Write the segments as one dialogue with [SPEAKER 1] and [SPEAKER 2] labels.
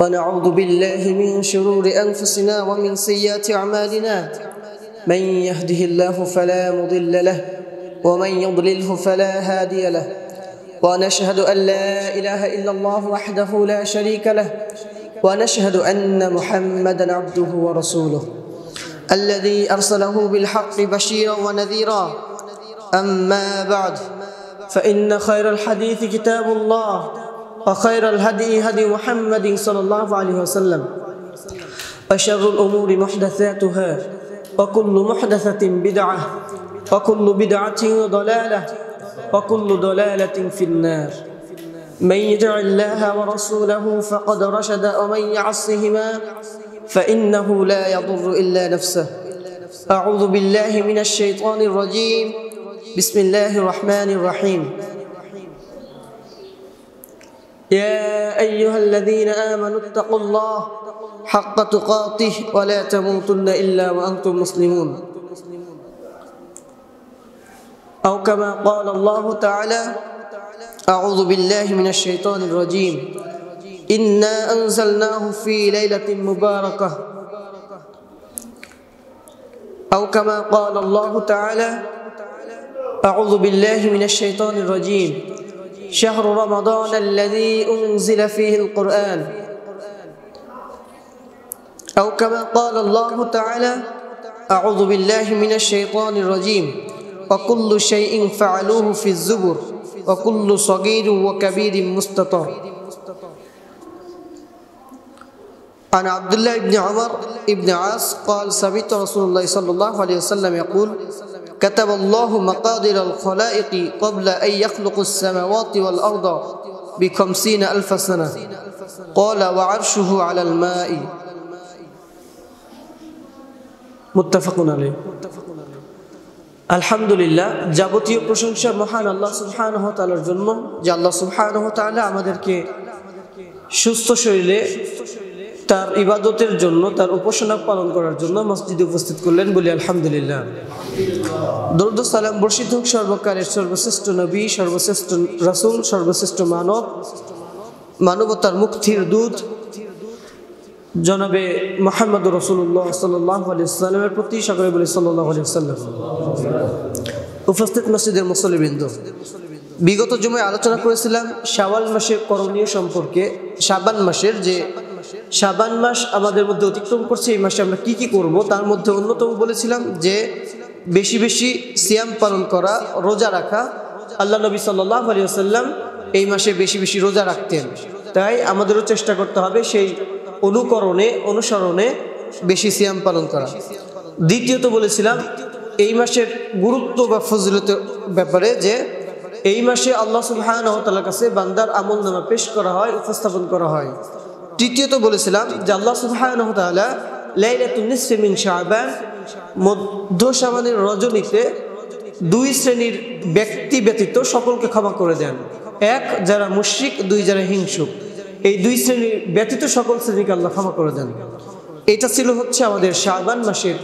[SPEAKER 1] ونعوذ بالله من شرور أنفسنا ومن سيئات أعمالنا. من يهده الله فلا مضل له ومن يضلله فلا هادي له. ونشهد أن لا إله إلا الله وحده لا شريك له ونشهد أن محمدا عبده ورسوله. الذي أرسله بالحق بشيرا ونذيرا. أما بعد فإن خير الحديث كتاب الله. وخير الهدي هدي محمد صلى الله عليه وسلم. وشر الأمور محدثاتها وكل محدثة بدعة وكل بدعة ضلالة وكل ضلالة في النار. من يدع الله ورسوله فقد رشد ومن يعصهما فإنه لا يضر إلا نفسه. أعوذ بالله من الشيطان الرجيم. بسم الله الرحمن الرحيم. يا أيها الذين آمنوا اتقوا الله حق تقاته ولا تموتن إلا وأنتم مسلمون. أو كما قال الله تعالى أعوذ بالله من الشيطان الرجيم. إنا أنزلناه في ليلة مباركة. أو كما قال الله تعالى أعوذ بالله من الشيطان الرجيم. شهر رمضان الذي أنزل فيه القرآن. أو كما قال الله تعالى أعوذ بالله من الشيطان الرجيم. وكل شيء فعلوه في الزبر وكل صغير وكبير مستطر عن عبد الله بن عمر بن عاص قال سمعت رسول الله صلى الله عليه وسلم يقول كتب الله مقادر الخلائق قبل أن يخلق السماوات والأرض بخمسين ألف سنة قال وعرشه على الماء متفق عليه আলহামদুলিল্লাহ যাবতীয় প্রশংসা মহান আল্লাহ সুবহান তালার জন্য যে আল্লাহ সুবহান তালা আমাদেরকে সুস্থ শরীরে তার ইবাদতের জন্য, তার উপাসনা পালন করার জন্য মসজিদে উপস্থিত করলেন বলি আলহামদুলিল্লাহ। দরুদ সালাম বর্ষিত হোক, সর্বকালের সর্বশ্রেষ্ঠ নবী, সর্বশ্রেষ্ঠ রাসুল, সর্বশ্রেষ্ঠ মানব, মানবতার মুক্তির দুধ জনাবে মোহাম্মদ রসুল্লাহ সাল্লামের প্রতি সকলে বলি সাল্লাম উপস্থিত মসজিদের মুসলিবৃন্দ বিগত জমায় আলোচনা করেছিলাম শাওয়াল মাসের করণীয় সম্পর্কে, শাবান মাসের যে শাবান মাস আমাদের মধ্যে অতিক্রম করছে, এই মাসে আমরা কি কি করব? তার মধ্যে অন্যতম বলেছিলাম যে, বেশি বেশি সিয়াম পালন করা, রোজা রাখা। আল্লাহ নবী সাল্লাহ আলিয়াল্লাম এই মাসে বেশি বেশি রোজা রাখতেন। তাই আমাদেরও চেষ্টা করতে হবে সেই অনুকরণে, অনুসরণে বেশি সিয়াম পালন করা। দ্বিতীয়ত বলেছিলাম, এই মাসের গুরুত্ব বা ফজিলতের ব্যাপারে যে, এই মাসে আল্লাহ সুবাহর কাছে বান্দার আমল নামা পেশ করা হয়, উপস্থাপন করা হয়। তৃতীয়ত বলেছিলাম যে আল্লাহ সুবাহ লাইলাতুন্নিসমিন শাহবান মধ্য সাবানের রজনীতে দুই শ্রেণির ব্যক্তি ব্যতীত সকলকে ক্ষমা করে দেন। এক, যারা মুশ্রিক, দুই, যারা হিংসুক। এই দুই শ্রেণির ব্যতীত সকল শ্রেণীকে আল্লাহ ক্ষমা করে দেন। এটা ছিল হচ্ছে আমাদের শাহবান মাসের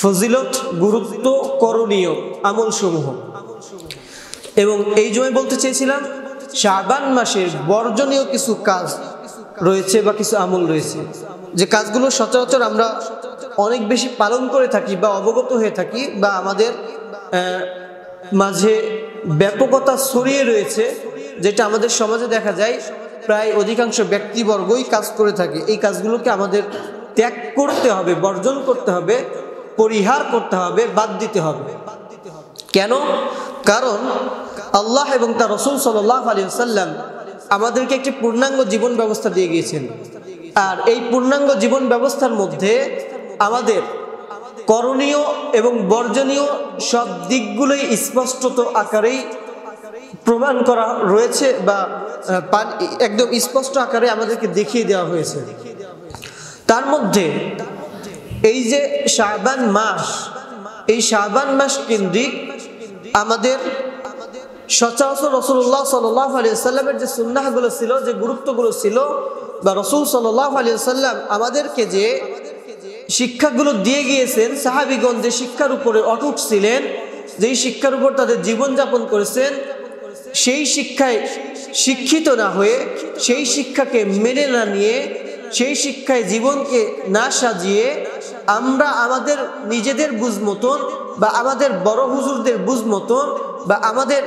[SPEAKER 1] ফজিলত, গুরুত্ব, করণীয় আমল সমূহ এবং এই জন্য বলতে চেয়েছিলাম শাহবান মাসের বর্জনীয় কিছু কাজ রয়েছে বা কিছু আমল রয়েছে। যে কাজগুলো সচরাচর আমরা অনেক বেশি পালন করে থাকি বা অবগত হয়ে থাকি বা আমাদের মাঝে ব্যাপকতা ছড়িয়ে রয়েছে, যেটা আমাদের সমাজে দেখা যায়, প্রায় অধিকাংশ ব্যক্তিবর্গই কাজ করে থাকে। এই কাজগুলোকে আমাদের ত্যাগ করতে হবে, বর্জন করতে হবে, পরিহার করতে হবে, বাদ দিতে হবে। কেন? কারণ আল্লাহ এবং তার রসুল সাল্লাহ আলী সাল্লাম আমাদেরকে একটি পূর্ণাঙ্গ জীবন ব্যবস্থা দিয়ে গিয়েছেন। আর এই পূর্ণাঙ্গ জীবন ব্যবস্থার মধ্যে আমাদের করণীয় এবং বর্জনীয় সব দিকগুলোই স্পষ্টত আকারেই প্রমাণ করা রয়েছে বা একদম স্পষ্ট আকারে আমাদেরকে দেখিয়ে দেওয়া হয়েছে। তার মধ্যে এই যে শাহবান মাস, এই শাহবান মাস কেন্দ্রিক আমাদের সচরাচর রসুল্লাহ সাল্লাহ আলিয়াল্লামের যে সুন্নাহগুলো ছিল, যে গুরুত্বগুলো ছিল, বা রসুল সাল্লাহ আলিয়াল্লাম আমাদেরকে যে শিক্ষাগুলো দিয়ে গিয়েছেন সাহাবিগঞ্জ যে শিক্ষার উপরে অটুট ছিলেন, যেই শিক্ষার উপর তাদের জীবনযাপন করেছেন, সেই শিক্ষায় শিক্ষিত না হয়ে, সেই শিক্ষাকে মেনে না নিয়ে, সেই শিক্ষায় জীবনকে না সাজিয়ে, আমরা আমাদের নিজেদের বুঝ মতন বা আমাদের বড় হুজুরদের বুঝ মতন বা আমাদের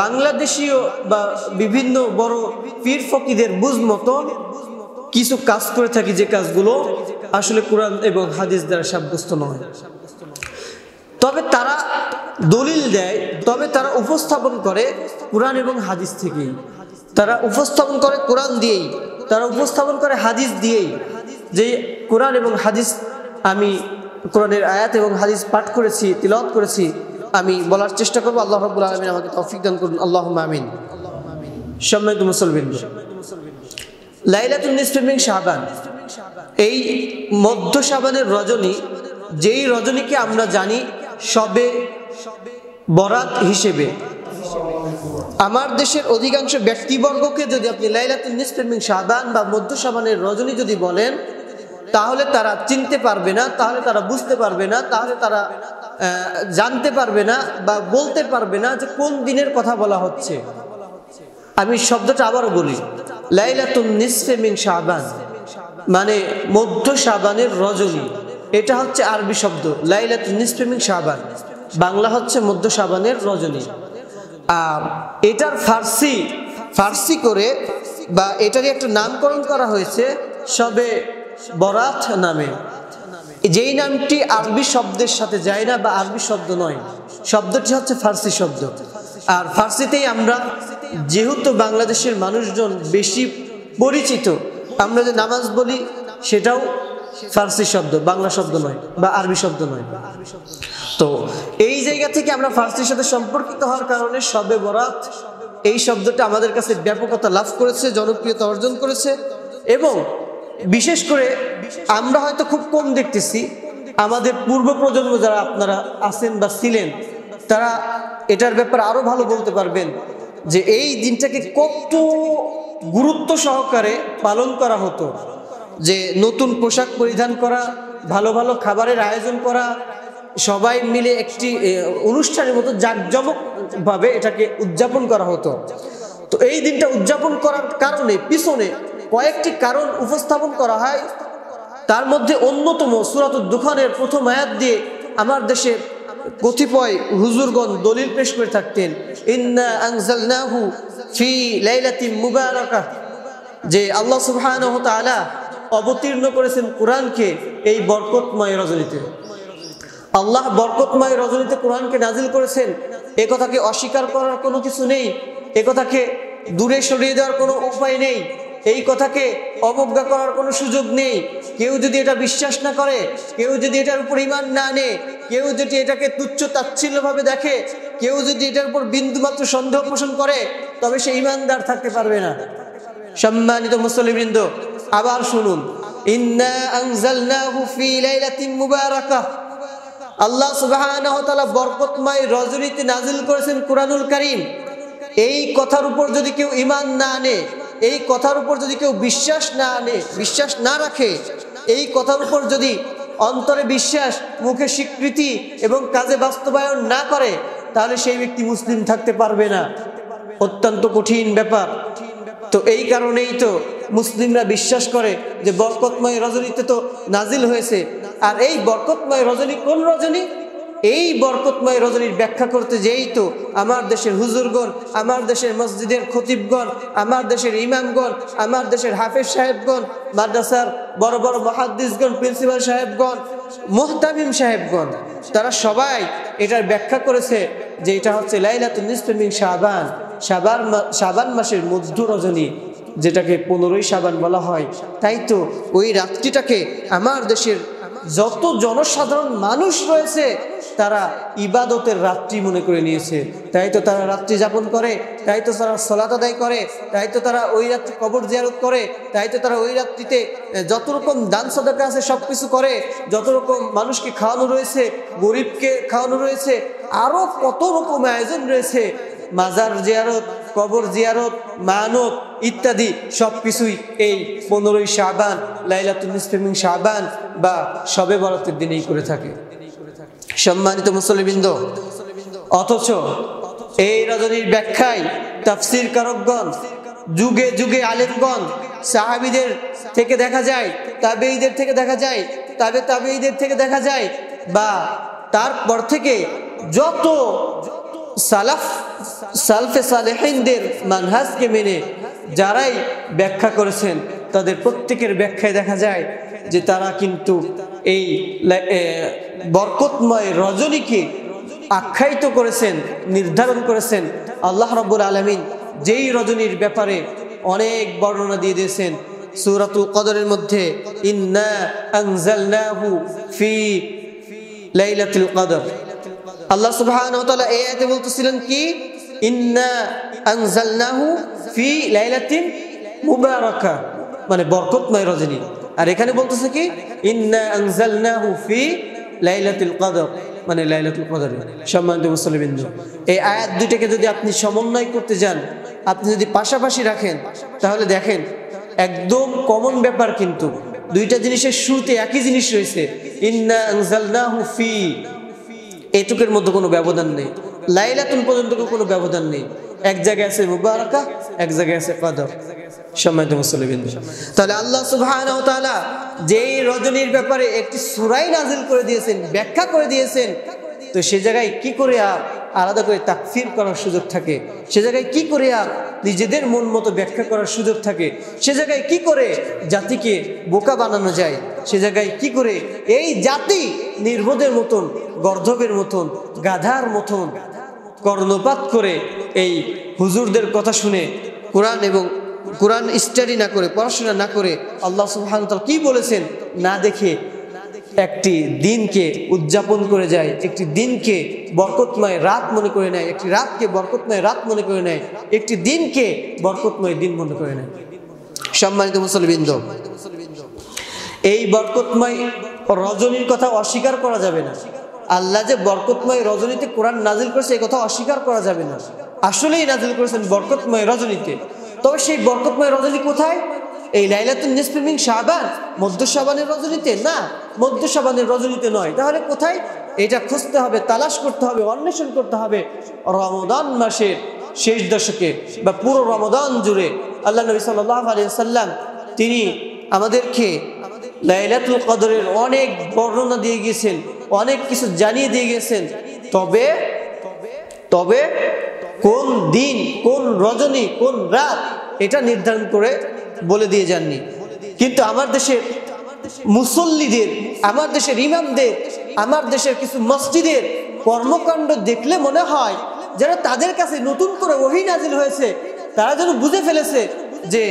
[SPEAKER 1] বাংলাদেশীয় বা বিভিন্ন বড় পীর ফকিদের বুঝ মতন কিছু কাজ করে থাকি যে কাজগুলো আসলে কোরআন এবং হাদিস দ্বারা সাব্যস্ত নয়। তবে তারা দলিল দেয়, তবে তারা উপস্থাপন করে কোরআন এবং হাদিস থেকেই। তারা উপস্থাপন করে কোরআন দিয়েই, তারা উপস্থাপন করে হাদিস দিয়েই যে কোরআন এবং হাদিস আমি কোরআনের আয়াত এবং হাদিস পাঠ করেছি তিলত করেছি আমি বলার চেষ্টা করব। আল্লাহ রবুল আলমিন আমাকে তৌফিক দান করুন। আল্লাহ আমিন। সম্মানিত মুসলমিন লাইলাতুল নিসফিমিং শাহবান এই মধ্য শাবানের রজনী, যেই রজনীকে আমরা জানি সবে বরাত হিসেবে, আমার দেশের অধিকাংশ ব্যক্তিবর্গকে যদি আপনি লাইলাতুল নিসফিমিং শাহবান বা মধ্য শাবানের রজনী যদি বলেন তাহলে তারা চিনতে পারবে না, তাহলে তারা বুঝতে পারবে না, তাহলে তারা জানতে পারবে না বা বলতে পারবে না যে কোন দিনের কথা বলা হচ্ছে। আমি শব্দটা আবারও বলি, লাইলাতুন নিসফে মিন শাবান মানে মধ্য শাবানের রজনী। এটা হচ্ছে আরবি শব্দ, লাইলাতুন নিসফে মিন শাবান। বাংলা হচ্ছে মধ্য শাবানের রজনী। আর এটার ফার্সি ফার্সি করে বা এটারই একটা নামকরণ করা হয়েছে, সবে বরাত নামে। যেই নামটি আরবি শব্দের সাথে যায় না বা আরবি শব্দ নয়, শব্দটি হচ্ছে ফার্সি শব্দ। আর ফার্সিতেই আমরা, যেহেতু বাংলাদেশের মানুষজন বেশি পরিচিত, আমরা যে নামাজ বলি, সেটাও ফার্সি শব্দ, বাংলা শব্দ নয় বা আরবি শব্দ নয়। তো এই জায়গা থেকে আমরা ফার্সির সাথে সম্পর্কিত হওয়ার কারণে সবে বরাত, এই শব্দটা আমাদের কাছে ব্যাপকতা লাভ করেছে, জনপ্রিয়তা অর্জন করেছে এবং বিশেষ করে আমরা হয়তো খুব কম দেখতেছি, আমাদের পূর্ব প্রজন্ম যারা আপনারা আছেন বা ছিলেন, তারা এটার ব্যাপারে আরও ভালো বলতে পারবেন যে এই দিনটাকে কত গুরুত্ব সহকারে পালন করা হতো। যে নতুন পোশাক পরিধান করা, ভালো ভালো খাবারের আয়োজন করা, সবাই মিলে একটি অনুষ্ঠানের মতো জাঁকজমকভাবে এটাকে উদযাপন করা হতো। তো এই দিনটা উদযাপন করার কারণে, পিছনে কয়েকটি কারণ উপস্থাপন করা হয়। তার মধ্যে অন্যতম সুরাত দুখানের প্রথম আয়াত দিয়ে আমার দেশের কতিপয় হুজুরগণ দলিল পেশ করে থাকতেন যে আল্লাহ তাআলা অবতীর্ণ করেছেন কোরআনকে এই বরকতময় রজনীতে। আল্লাহ বরকতময় রজনীতে কোরআনকে নাজিল করেছেন। এ কথাকে অস্বীকার করার কোনো কিছু নেই। এ কথাকে দূরে সরিয়ে দেওয়ার কোনো উপায় নেই। এই কথাকে অবজ্ঞা করার কোনো সুযোগ নেই। কেউ যদি এটা বিশ্বাস না করে, কেউ যদি এটার উপর ইমান না নে কেউ যদি এটাকে তুচ্ছ তাচ্ছিল্যভাবে দেখে, কেউ যদি এটার উপর বিন্দুমাত্র সন্দেহ পোষণ করে, তবে সে ইমানদার থাকতে পারবে না। সম্মানিত মুসলিমবৃন্দ আবার শুনুন। আল্লাহ তাআলা বরকতময় রজনীতে নাজিল করেছেন কুরআনুল কারীম। এই কথার উপর যদি কেউ ইমান না আনে এই কথার উপর যদি কেউ বিশ্বাস না আনে, বিশ্বাস না রাখে, এই কথার উপর যদি অন্তরে বিশ্বাস, মুখে স্বীকৃতি এবং কাজে বাস্তবায়ন না করে, তাহলে সেই ব্যক্তি মুসলিম থাকতে পারবে না। অত্যন্ত কঠিন ব্যাপার। তো এই কারণেই তো মুসলিমরা বিশ্বাস করে যে বরকতময় রজনীতে তো নাজিল হয়েছে। আর এই বরকতময় রজনী কোন রজনী? এই বরকতময় রজনীর ব্যাখ্যা করতে যেই তো আমার দেশের হুজুরগণ, আমার দেশের মসজিদের খতিবগণ, আমার দেশের ইমামগণ, আমার দেশের হাফেজ সাহেবগণ, মাদ্রাসার বড় বড় মহাদ্দিসগণ, প্রিন্সিপাল সাহেবগণ, মোহতামিম সাহেবগণ, তারা সবাই এটার ব্যাখ্যা করেছে যে এটা হচ্ছে লাইলাতুল নিসফিমিং শাবান। সাবান সাবান মাসের মধ্য রজনী, যেটাকে পনেরোই সাবান বলা হয়। তাই তো ওই রাত্রিটাকে আমার দেশের যত জনসাধারণ মানুষ রয়েছে তারা ইবাদতের রাত্রি মনে করে নিয়েছে। তাই তো তারা রাত্রি যাপন করে, তাই তো তারা সলাত আদায় করে, তাই তো তারা ওই রাত্রি কবর জিয়ারত করে, তাই তো তারা ওই রাত্রিতে যত রকম দান সদাকা আছে সব কিছু করে, যত রকম মানুষকে খাওয়ানো রয়েছে, গরিবকে খাওয়ানো রয়েছে আরও কত রকম আয়োজন রয়েছে। মাজার জিয়ারত, কবর জিয়ারত মানত ইত্যাদি সব কিছুই এই পনেরোই শাহবান লাইলাতুল ইসলামিং শাহবান বা সবে বরাতের দিনেই করে থাকে। সম্মানিত মুসলিবৃন্দ অথচ এই রজনীর ব্যাখ্যায় তাফসির কারকগণ, যুগে যুগে আলেমগণ, সাহাবিদের থেকে দেখা যায়, তাবেঈদের থেকে দেখা যায়, তাবে তাবেঈদের থেকে দেখা যায়, বা তারপর থেকে যত সালাফ, সালফে সালেহিনদের মানহাজকে মেনে যারাই ব্যাখ্যা করেছেন, তাদের প্রত্যেকের ব্যাখ্যায় দেখা যায় যে তারা কিন্তু এই বরকতময় রজনীকে আখ্যায়িত করেছেন, নির্ধারণ করেছেন। আল্লাহ রব্বুল আলমিন যেই রজনীর ব্যাপারে অনেক বর্ণনা দিয়ে দিয়েছেন। সূরাতুল কদরের মধ্যে আল্লাহ সুবহানাহু বলতেছিলেন কি? ইন্না ফি লাইলাতিন মানে বরকতময় রজনী। আর এখানে বলতেছে কি? ইন্না ফি মানে দুইটাকে যদি আপনি সমন্বয় করতে যান, আপনি যদি পাশাপাশি রাখেন, তাহলে দেখেন একদম কমন ব্যাপার কিন্তু দুইটা জিনিসের শুরুতে একই জিনিস রয়েছে। ইন্না ফি। এটুকের মধ্যে কোনো ব্যবধান নেই। লাইলাতুল পর্যন্ত কোনো ব্যবধান নেই। এক জায়গায় আছে মুবারকা, এক জায়গায় আছে কদর। সম্মানিত মুসলিম তাহলে আল্লাহ সুবহানাহু তাআলা যেই রজনীর ব্যাপারে একটি সূরাই নাজিল করে দিয়েছেন, ব্যাখ্যা করে দিয়েছেন, তো সে জায়গায় কি করে আর আলাদা করে তাকফির করার সুযোগ থাকে? সে জায়গায় কি করে আর নিজেদের মন মতো ব্যাখ্যা করার সুযোগ থাকে? সে জায়গায় কি করে জাতিকে বোকা বানানো যায়? সে জায়গায় কি করে এই জাতি নির্বোধের মতন, গর্ধবের মতন, গাধার মতন কর্ণপাত করে এই হুজুরদের কথা শুনে কোরআন এবং কোরআন স্টাডি না করে, পড়াশোনা না করে আল্লাহ সুবহান কি বলেছেন? না দেখে একটি দিনকে উদযাপন করে যায়, একটি দিনকে বরকতময় রাত মনে করে নেয়, একটি রাতকে বরকতময় রাত মনে করে নেয়, একটি দিনকে বরকতময় দিন মনে করে নেয়। সম্মানিত মুসলবৃন্দ এই বরকতময় রজনীর কথা অস্বীকার করা যাবে না। আল্লাহ যে বরকতময় রজনীতে কোরআন নাজিল করেছে, এই কথা অস্বীকার করা যাবে না। আসলেই নাজিল করেছেন বরকতময় রজনীতে তবে সেই বরকতময় রজনী কোথায়? এই লাইলাতুল নিসফিমিন শাবান। মধ্য শাবানের রজনীতে? না, মধ্য শাবানের রজনীতে নয়। তাহলে কোথায়? এটা খুঁজতে হবে, তালাশ করতে হবে, অন্বেষণ করতে হবে রমদান মাসের শেষ দশকে বা পুরো রমদান জুড়ে। আল্লাহ নবী সাল্লাহ আলিয়া সাল্লাম তিনি আমাদেরকে লাইলাতুল কদরের অনেক বর্ণনা দিয়ে গিয়েছেন। অনেক কিছু জানিয়ে দিয়ে গেছেন। তবে তবে কোন দিন, কোন রজনী, কোন রাত এটা নির্ধারণ করে বলে দিয়ে যাননি। কিন্তু আমার দেশের মুসল্লিদের, আমার দেশের ইমামদের, আমার দেশের কিছু মসজিদের কর্মকাণ্ড দেখলে মনে হয় যেন তাদের কাছে নতুন করে ওহি নাজিল হয়েছে, তারা যেন বুঝে ফেলেছে যে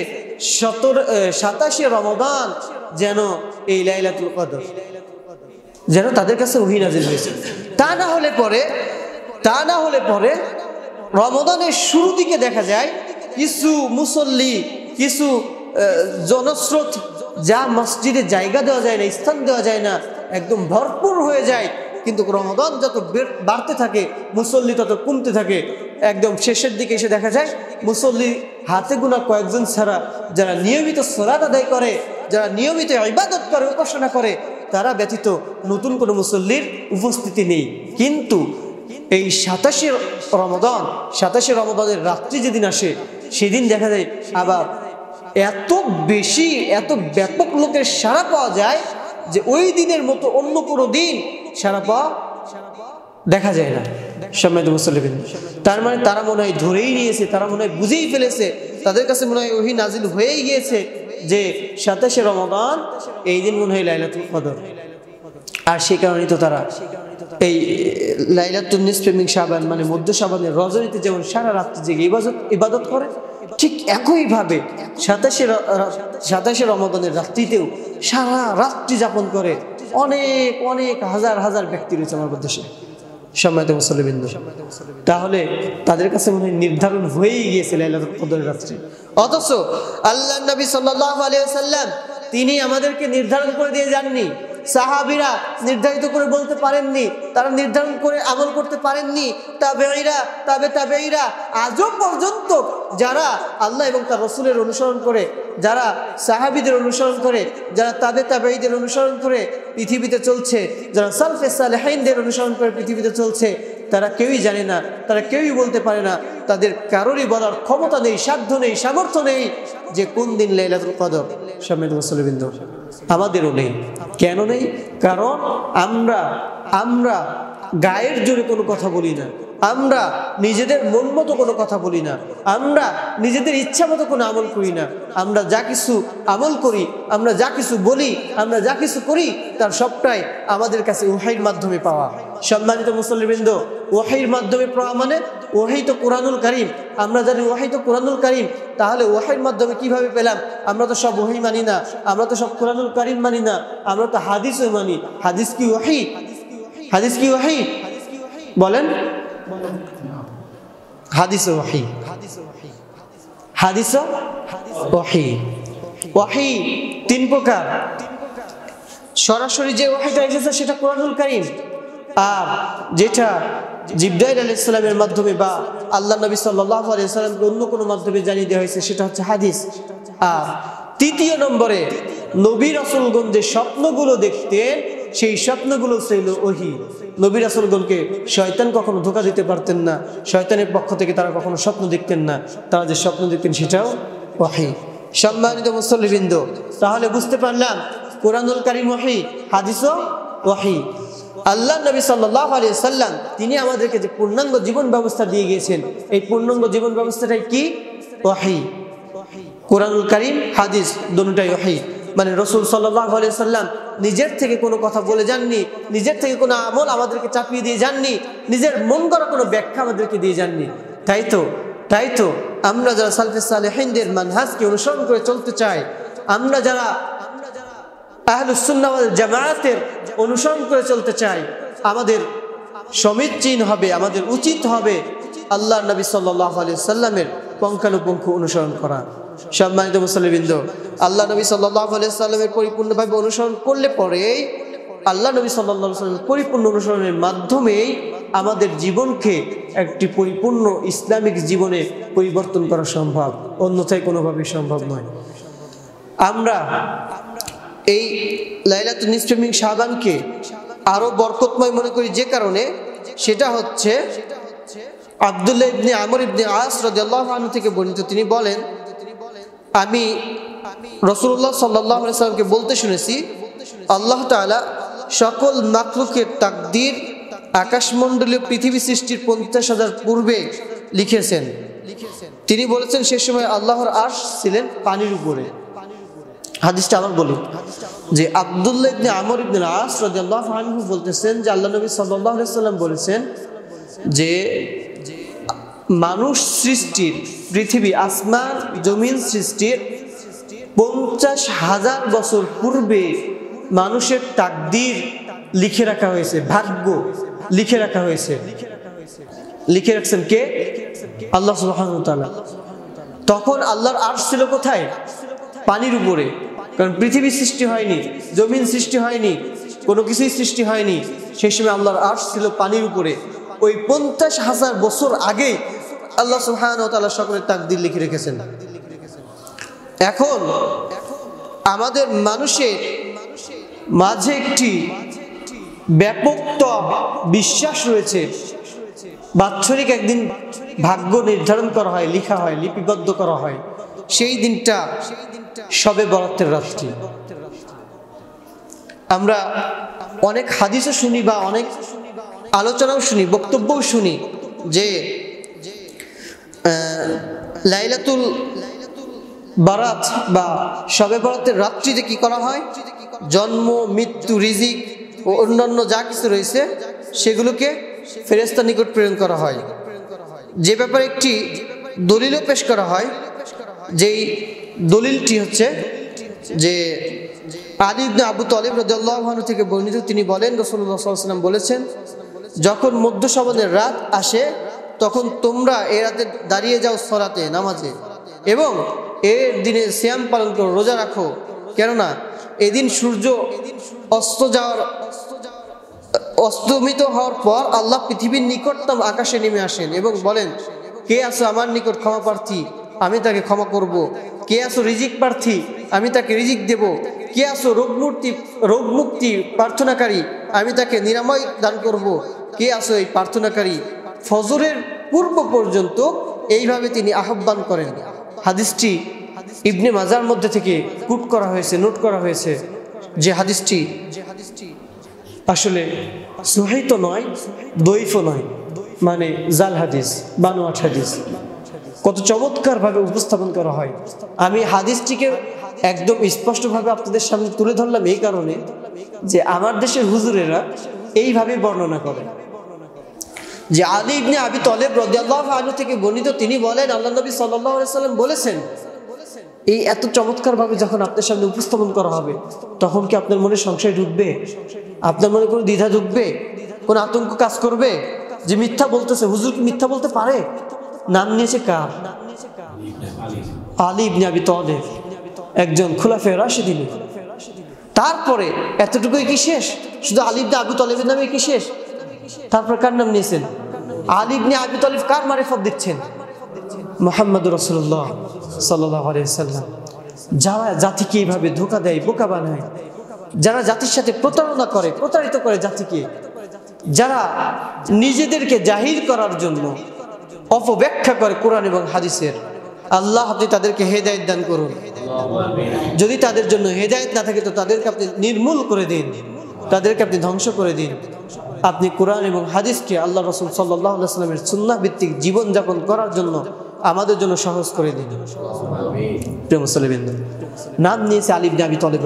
[SPEAKER 1] সতর সাতাশে রমদান যেন এই লাইলাতুল কদর। যেন তাদের কাছে ওহি নাজিল হয়েছে। তা না হলে পরে, তা না হলে পরে রমদানের শুরু দিকে দেখা যায় কিছু মুসল্লি, কিছু জনস্রোত যা মসজিদে জায়গা দেওয়া যায় না, স্থান দেওয়া যায় না, একদম ভরপুর হয়ে যায়। কিন্তু রমদান যত বাড়তে থাকে, মুসল্লি তত কমতে থাকে। একদম শেষের দিকে এসে দেখা যায় মুসল্লি হাতে গোনা কয়েকজন ছাড়া যারা নিয়মিত সলাদ আদায় করে, যারা নিয়মিত ইবাদত করে, উপাসনা করে তারা ব্যতীত নতুন কোনো মুসল্লির উপস্থিতি নেই। কিন্তু এই সাতাশে রমদান সাতাশে রমদানের রাত্রি যেদিন আসে, সেদিন দেখা যায় আবার এত বেশি, এত ব্যাপক লোকের সারা পাওয়া যায় যে ওই দিনের মতো অন্য কোনো দিন সারা পাওয়া দেখা যায় না, সম্মানিত মুসলিম তার মানে তারা মনে হয় ধরেই নিয়েছে, তারা মনে হয় বুঝেই ফেলেছে, তাদের কাছে মনে হয় ওহি নাজিল হয়েই গিয়েছে। যে সাতাশে রমদান, এই দিন মনে হয় লাইলাতুল কদর। আর সেই কারণেই তো তারা এই লাইলাতুল সাবান মানে মধ্য সাবানের রজনীতে যেমন সারা রাত্রি জেগে ইবাদত ইবাদত করে, ঠিক একইভাবে সাতাশে সাতাশে রমদানের রাত্রিতেও সারা রাত্রি যাপন করে অনেক অনেক হাজার হাজার ব্যক্তি রয়েছে আমার দেশে সম্মানিত মুসলিবিন্দু তাহলে তাদের কাছে মনে হয় নির্ধারণ হয়েই গিয়েছে লাইলাতুল রাত্রি। অথচ আল্লাহ নবী সাল্লাল্লাহু আলাইহি সাল্লাম তিনি আমাদেরকে নির্ধারণ করে দিয়ে যাননি। সাহাবিরা নির্ধারিত করে বলতে পারেননি, তারা নির্ধারণ করে আমল করতে পারেননি। তাবেইরা তাবে তাবেইরা আজও পর্যন্ত যারা আল্লাহ এবং তার রসুলের অনুসরণ করে, যারা সাহাবিদের অনুসরণ করে, যারা তাবে তাবেইদের অনুসরণ করে পৃথিবীতে চলছে, যারা সালফে সালেহাইনদের অনুসরণ করে পৃথিবীতে চলছে, তারা কেউই জানে না, তারা কেউই বলতে পারে না, তাদের কারোরই বলার ক্ষমতা নেই, সাধ্য নেই, সামর্থ্য নেই যে কোন দিন লাইলাতুল কদর। সমেত মুসলিবিন্দু আমাদেরও নেই কেন নেই? কারণ আমরা আমরা গায়ের জোরে কোনো কথা বলি না। আমরা নিজেদের মন মতো কোনো কথা বলি না। আমরা নিজেদের ইচ্ছা মতো কোনো আমল করি না। আমরা যা কিছু আমল করি, আমরা যা কিছু বলি, আমরা যা কিছু করি, তার সবটাই আমাদের কাছে ওহাইর মাধ্যমে পাওয়া। সম্মানিত মুসল্লিবৃন্দ, ওহাইর মাধ্যমে পাওয়া মানে ওহাই তো কোরআনুল কারিম। আমরা জানি ওহাই তো কোরআনুল কারিম, তাহলে ওহাইর মাধ্যমে কীভাবে পেলাম? আমরা তো সব ওহাই মানি না, আমরা তো সব কোরআনুল কারিম মানি না, আমরা তো হাদিসও মানি। হাদিস কি ওহাই? হাদিস কি ওহাই? বলেন। হাদিস ওয়াহি। হাদিস ওয়াহি। ওয়াহি তিন প্রকার। সরাসরি যে ওয়াহিটা এসেছে সেটা কোরআনুল কারিম। আর যেটা জিব্রাইল আলী ইসলামের মাধ্যমে বা আল্লাহ নবী সাল্লাহ আলিয়াল্লামকে অন্য কোনো মাধ্যমে জানিয়ে দেওয়া হয়েছে, সেটা হচ্ছে হাদিস। আর তৃতীয় নম্বরে নবী রসুলগঞ্জ যে স্বপ্নগুলো দেখতেন সেই স্বপ্নগুলো ছিল ওহি নবী রাসুলগণকে শয়তান কখনো ধোকা দিতে পারতেন না, শয়তানের পক্ষ থেকে তারা কখনো স্বপ্ন দেখতেন না। তারা যে স্বপ্ন দেখতেন সেটাও ওয়াহি। সম্মানিত মুসল্লিবৃন্দ, তাহলে বুঝতে পারলাম কোরআনুল কারিম ওয়াহি, হাদিসও ওয়াহি। আল্লাহ নবী সাল্লাহ আলী সাল্লাম তিনি আমাদেরকে যে পূর্ণাঙ্গ জীবন ব্যবস্থা দিয়ে গিয়েছেন, এই পূর্ণাঙ্গ জীবন ব্যবস্থাটাই কি? ওয়াহি। কোরআনুল কারিম, হাদিস, দুটাই ওয়াহি। মানে রসুল সাল্লাহ আলিয়া সাল্লাম নিজের থেকে কোনো কথা বলে যাননি, নিজের থেকে কোনো আমল আমাদেরকে চাপিয়ে দিয়ে যাননি, নিজের মন করা কোনো ব্যাখ্যা আমাদেরকে দিয়ে যাননি। তাই তো তাই তো আমরা যারা সালফে সালেহিনদের মানহাজকে অনুসরণ করে চলতে চাই, আমরা যারা আহলুসুল্নাওয়াল জামায়াতের অনুসরণ করে চলতে চাই, আমাদের সমীচীন হবে, আমাদের উচিত হবে আল্লাহ নবী সাল্লাহ আলি সাল্লামের পঙ্খানুপঙ্খ অনুসরণ করা। সম্মানিত মুসলিবৃন্দ আল্লাহ নবী সাল্লাহ পরিপূর্ণভাবে অনুসরণ করলে পরেই আল্লাহ নবী সাল্লামের পরিপূর্ণ অনুসরণের মাধ্যমেই আমাদের জীবনকে একটি পরিপূর্ণ ইসলামিক জীবনে পরিবর্তন করা সম্ভব, অন্যথায় কোনোভাবেই সম্ভব নয়। আমরা এই লাইলাত নিসমিং শাহবানকে আরও বরকতময় মনে করি যে কারণে সেটা হচ্ছে আবদুল্লাহ ইবনে আমর ইবনে আস রাদিয়াল্লাহু থেকে বর্ণিত। তিনি বলেন আমি রসুল্লাহ সাল্লাহ সাল্লামকে বলতে শুনেছি, আল্লাহ তালা সকল মাকলুকের তাকদির আকাশমণ্ডলীয় পৃথিবী সৃষ্টির পঞ্চাশ হাজার পূর্বে লিখেছেন। তিনি বলেছেন, সে সময় আল্লাহর আশ ছিলেন পানির উপরে। হাদিসটা আমার বলি। যে আবদুল্লাহ ইবনে আমর ইবনে আস রাদিয়াল্লাহু আনহু বলতেছেন যে আল্লাহ নবী সাল্লাল্লাহু আলাইহি বলেছেন যে মানুষ সৃষ্টির, পৃথিবী, আসমান, জমিন সৃষ্টির পঞ্চাশ হাজার বছর পূর্বে মানুষের তাকদির লিখে রাখা হয়েছে, ভাগ্য লিখে রাখা হয়েছে। লিখে রাখছেন কে? আল্লাহ সুবহান তখন আল্লাহর আর্শ ছিল কোথায়? পানির উপরে। কারণ পৃথিবী সৃষ্টি হয়নি, জমিন সৃষ্টি হয়নি, কোনো কিছুই সৃষ্টি হয়নি। সেই সময় আল্লাহর আর্শ ছিল পানির উপরে। ওই পঞ্চাশ হাজার বছর আগে আল্লাহ সুহান ও তালা সকলের তাকদির লিখে রেখেছেন। এখন আমাদের মানুষের মাঝে একটি ব্যাপক বিশ্বাস রয়েছে। বাৎসরিক একদিন ভাগ্য নির্ধারণ করা হয়, লিখা হয়, লিপিবদ্ধ করা হয়। সেই দিনটা সবে বরাতের রাত্রি। আমরা অনেক হাদিসও শুনি বা অনেক আলোচনাও শুনি, বক্তব্যও শুনি যে লাইলাতুল বারাত বা সবে বরাতের রাত্রিতে কি করা হয়? জন্ম, মৃত্যু, রিজিক ও অন্যান্য যা কিছু রয়েছে, সেগুলোকে ফেরেস্তা নিকট প্রেরণ করা হয়। যে ব্যাপারে একটি দলিলও পেশ করা হয়, যেই দলিলটি হচ্ছে যে আলী আবু তলিব রাজু থেকে বর্ণিত, তিনি বলেন রসুল্লাহাম বলেছেন যখন মধ্য সবনের রাত আসে, তখন তোমরা এ রাতে দাঁড়িয়ে যাও সরাতে, নামাজে। এবং এর দিনে শ্যাম পালন করো, রোজা রাখো। কেননা, এদিন সূর্য অস্ত যাওয়ার, অস্তমিত হওয়ার পর আল্লাহ পৃথিবীর নিকটতম আকাশে নেমে আসেন এবং বলেন, কে আসো আমার নিকট ক্ষমা প্রার্থী? আমি তাকে ক্ষমা করব। কে আসো রিজিক প্রার্থী? আমি তাকে রিজিক দেব। কে আসো রোগমূর্তি, রোগমুক্তি প্রার্থনাকারী? আমি তাকে নিরাময় দান করব। কে আসো এই প্রার্থনাকারী? ফজরের পূর্ব পর্যন্ত এইভাবে তিনি আহ্বান করেন। হাদিসটি ইবনে মাজার মধ্যে থেকে কুট করা হয়েছে, নোট করা হয়েছে যে হাদিসটি আসলে সহিত নয় দৈফ নয় মানে জাল হাদিস, বানোয়াট হাদিস। কত চমৎকারভাবে উপস্থাপন করা হয়। আমি হাদিসটিকে একদম স্পষ্টভাবে আপনাদের সামনে তুলে ধরলাম এই কারণে যে আমার দেশের হুজুরেরা এইভাবে বর্ণনা করে যে আলী ইবনে আবি তলেব রদিয়াল্লাহ আনু থেকে বর্ণিত, তিনি বলেন, আল্লাহ নবী সাল্লাম বলেছেন, এই এত চমৎকারভাবে যখন আপনার সামনে উপস্থাপন করা হবে, তখন কি আপনার মনে সংশয় ঢুকবে? আপনার মনে কোনো দ্বিধা ঢুকবে? কোন আতঙ্ক কাজ করবে? যে মিথ্যা বলতেছে, হুজুর কি মিথ্যা বলতে পারে? নাম নিয়েছে কার? আলী ইবনে আবি তলেব, একজন খোলা খোলাফে রাশেদিনী তারপরে এতটুকুই কি শেষ? শুধু আলিবনে আবু তলেবের নামে কি শেষ? তারপর কার নাম নিয়েছেন? আলিবনে আবু তলেব কার মারেফত দিচ্ছেন? মোহাম্মদ রসুল্লাহ সাল্লাম যারা জাতিকে এইভাবে ধোকা দেয়, বোকা বানায়, যারা জাতির সাথে প্রতারণা করে, প্রতারিত করে জাতিকে, যারা নিজেদেরকে জাহির করার জন্য অপব্যাখ্যা করে কোরআন এবং হাদিসের, আল্লাহ আপনি তাদেরকে হেদায়ত দান করুন। যদি তাদের জন্য হেদায়ত না থাকে, তো তাদেরকে আপনি নির্মূল করে দিন। তাদেরকে আপনি ধ্বংস করে দিন। আপনি কোরআন এবং হাদিসকে আল্লাহ রসুল সাল্লাহ সাল্লামের সুন্না ভিত্তিক জীবনযাপন করার জন্য আমাদের জন্য সহজ করে দিন। প্রেমসলিবিন্দ নাম নিয়েছে আলিব নাবি তলেব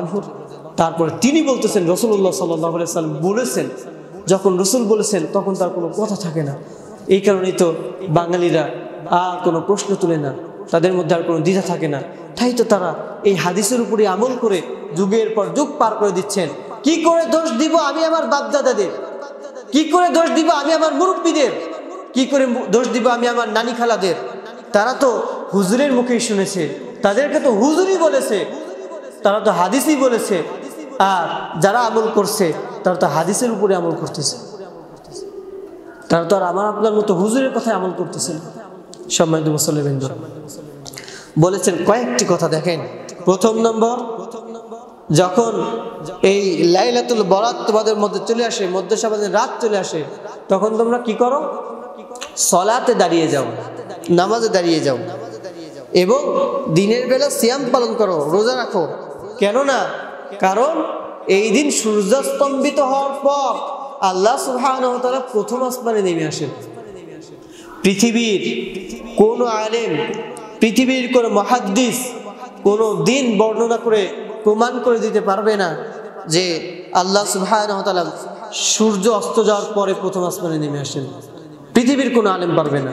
[SPEAKER 1] আনহুর তারপরে তিনি বলতেছেন রসুল্লাহ সাল্লাহ সাল্লাম বলেছেন, যখন রসুল বলেছেন, তখন তার কোনো কথা থাকে না। এই কারণেই তো বাঙালিরা আর কোনো প্রশ্ন তুলে না, তাদের মধ্যে আর কোনো দ্বিধা থাকে না। তাই তো তারা এই হাদিসের উপরে আমল করে যুগের পর যুগ পার করে দিচ্ছেন। কি করে দোষ দিব আমি আমার বাপদাদাদের? কি করে দোষ দিব আমি আমার মুরব্বীদের? কি করে দোষ দিব আমি আমার নানি খালাদের? তারা তো হুজুরের মুখেই শুনেছে। তাদেরকে তো হুজুরই বলেছে। তারা তো হাদিসই বলেছে। আর যারা আমল করছে, তারা তো হাদিসের উপরে আমল করতেছে। তারা তো আর আমার আপনার মতো হুজুরের কথায় আমল করতেছে সম্মানিত মুসলিমবৃন্দ বলেছেন কয়েকটি কথা দেখেন। প্রথম নম্বর যখন এই লাইলাতুল বরাত তোমাদের মধ্যে চলে আসে, মধ্যসাবাদের রাত চলে আসে, তখন তোমরা কি করো? সলাতে দাঁড়িয়ে যাও, নামাজে দাঁড়িয়ে যাও এবং দিনের বেলা সিয়াম পালন করো, রোজা রাখো। কেননা, কারণ এই দিন সূর্যাস্তম্বিত হওয়ার পর আল্লাহ সুহান প্রথম আসমানে নেমে আসেন। পৃথিবীর কোন আলেম, পৃথিবীর কোন মহাদ্দিস কোনো দিন বর্ণনা করে প্রমাণ করে দিতে পারবে না যে আল্লাহ সুহান সূর্য অস্ত যাওয়ার পরে প্রথম আসমানে নেমে আসেন। পৃথিবীর কোনো আলেম পারবে না।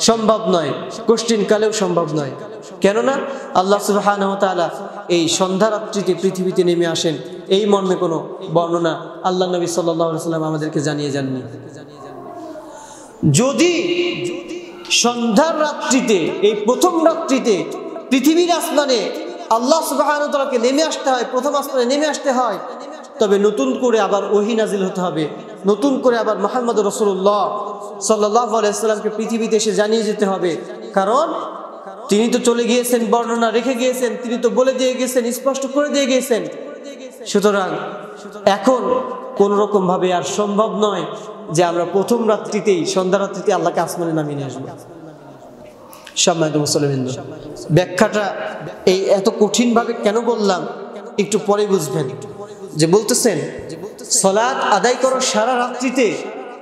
[SPEAKER 1] সম্ভব নয়। কষ্টিন কালেও সম্ভব নয়। কেননা আল্লাহ সুবাহান এই সন্ধ্যারাত্রিতে পৃথিবীতে নেমে আসেন। এই মর্মে কোনো বর্ণনা আল্লাহ নবী সাল্লাম আমাদেরকে জানিয়ে যাননি। যদি সন্ধ্যার রাত্রিতে এই প্রথম রাত্রিতে পৃথিবীর আসমানে আল্লাহ সুবাহকে নেমে আসতে হয়, প্রথম আসমানে নেমে আসতে হয়। তবে নতুন করে আবার ওহি নাজিল হতে হবে। নতুন করে আবার মোহাম্মদ রসুল্লাহ সাল্লাহামকে পৃথিবীতে এসে জানিয়ে যেতে হবে। কারণ তিনি তো চলে গিয়েছেন, বর্ণনা রেখে গিয়েছেন, তিনি তো বলে দিয়ে গেছেন স্পষ্ট করে দিয়ে গিয়েছেন। সুতরাং এখন কোন রকম ভাবে আর সম্ভব নয় যে আমরা প্রথম রাত্রিতেই, সন্ধ্যা রাত্রিতে আল্লাহকে আসমানে নামিয়ে আসব। সম্মানিত মুসলিম ব্যাখ্যাটা এই এত কঠিনভাবে কেন বললাম, একটু পরে বুঝবেন। যে বলতেছেন, সলাৎ আদায় করো সারা রাত্রিতে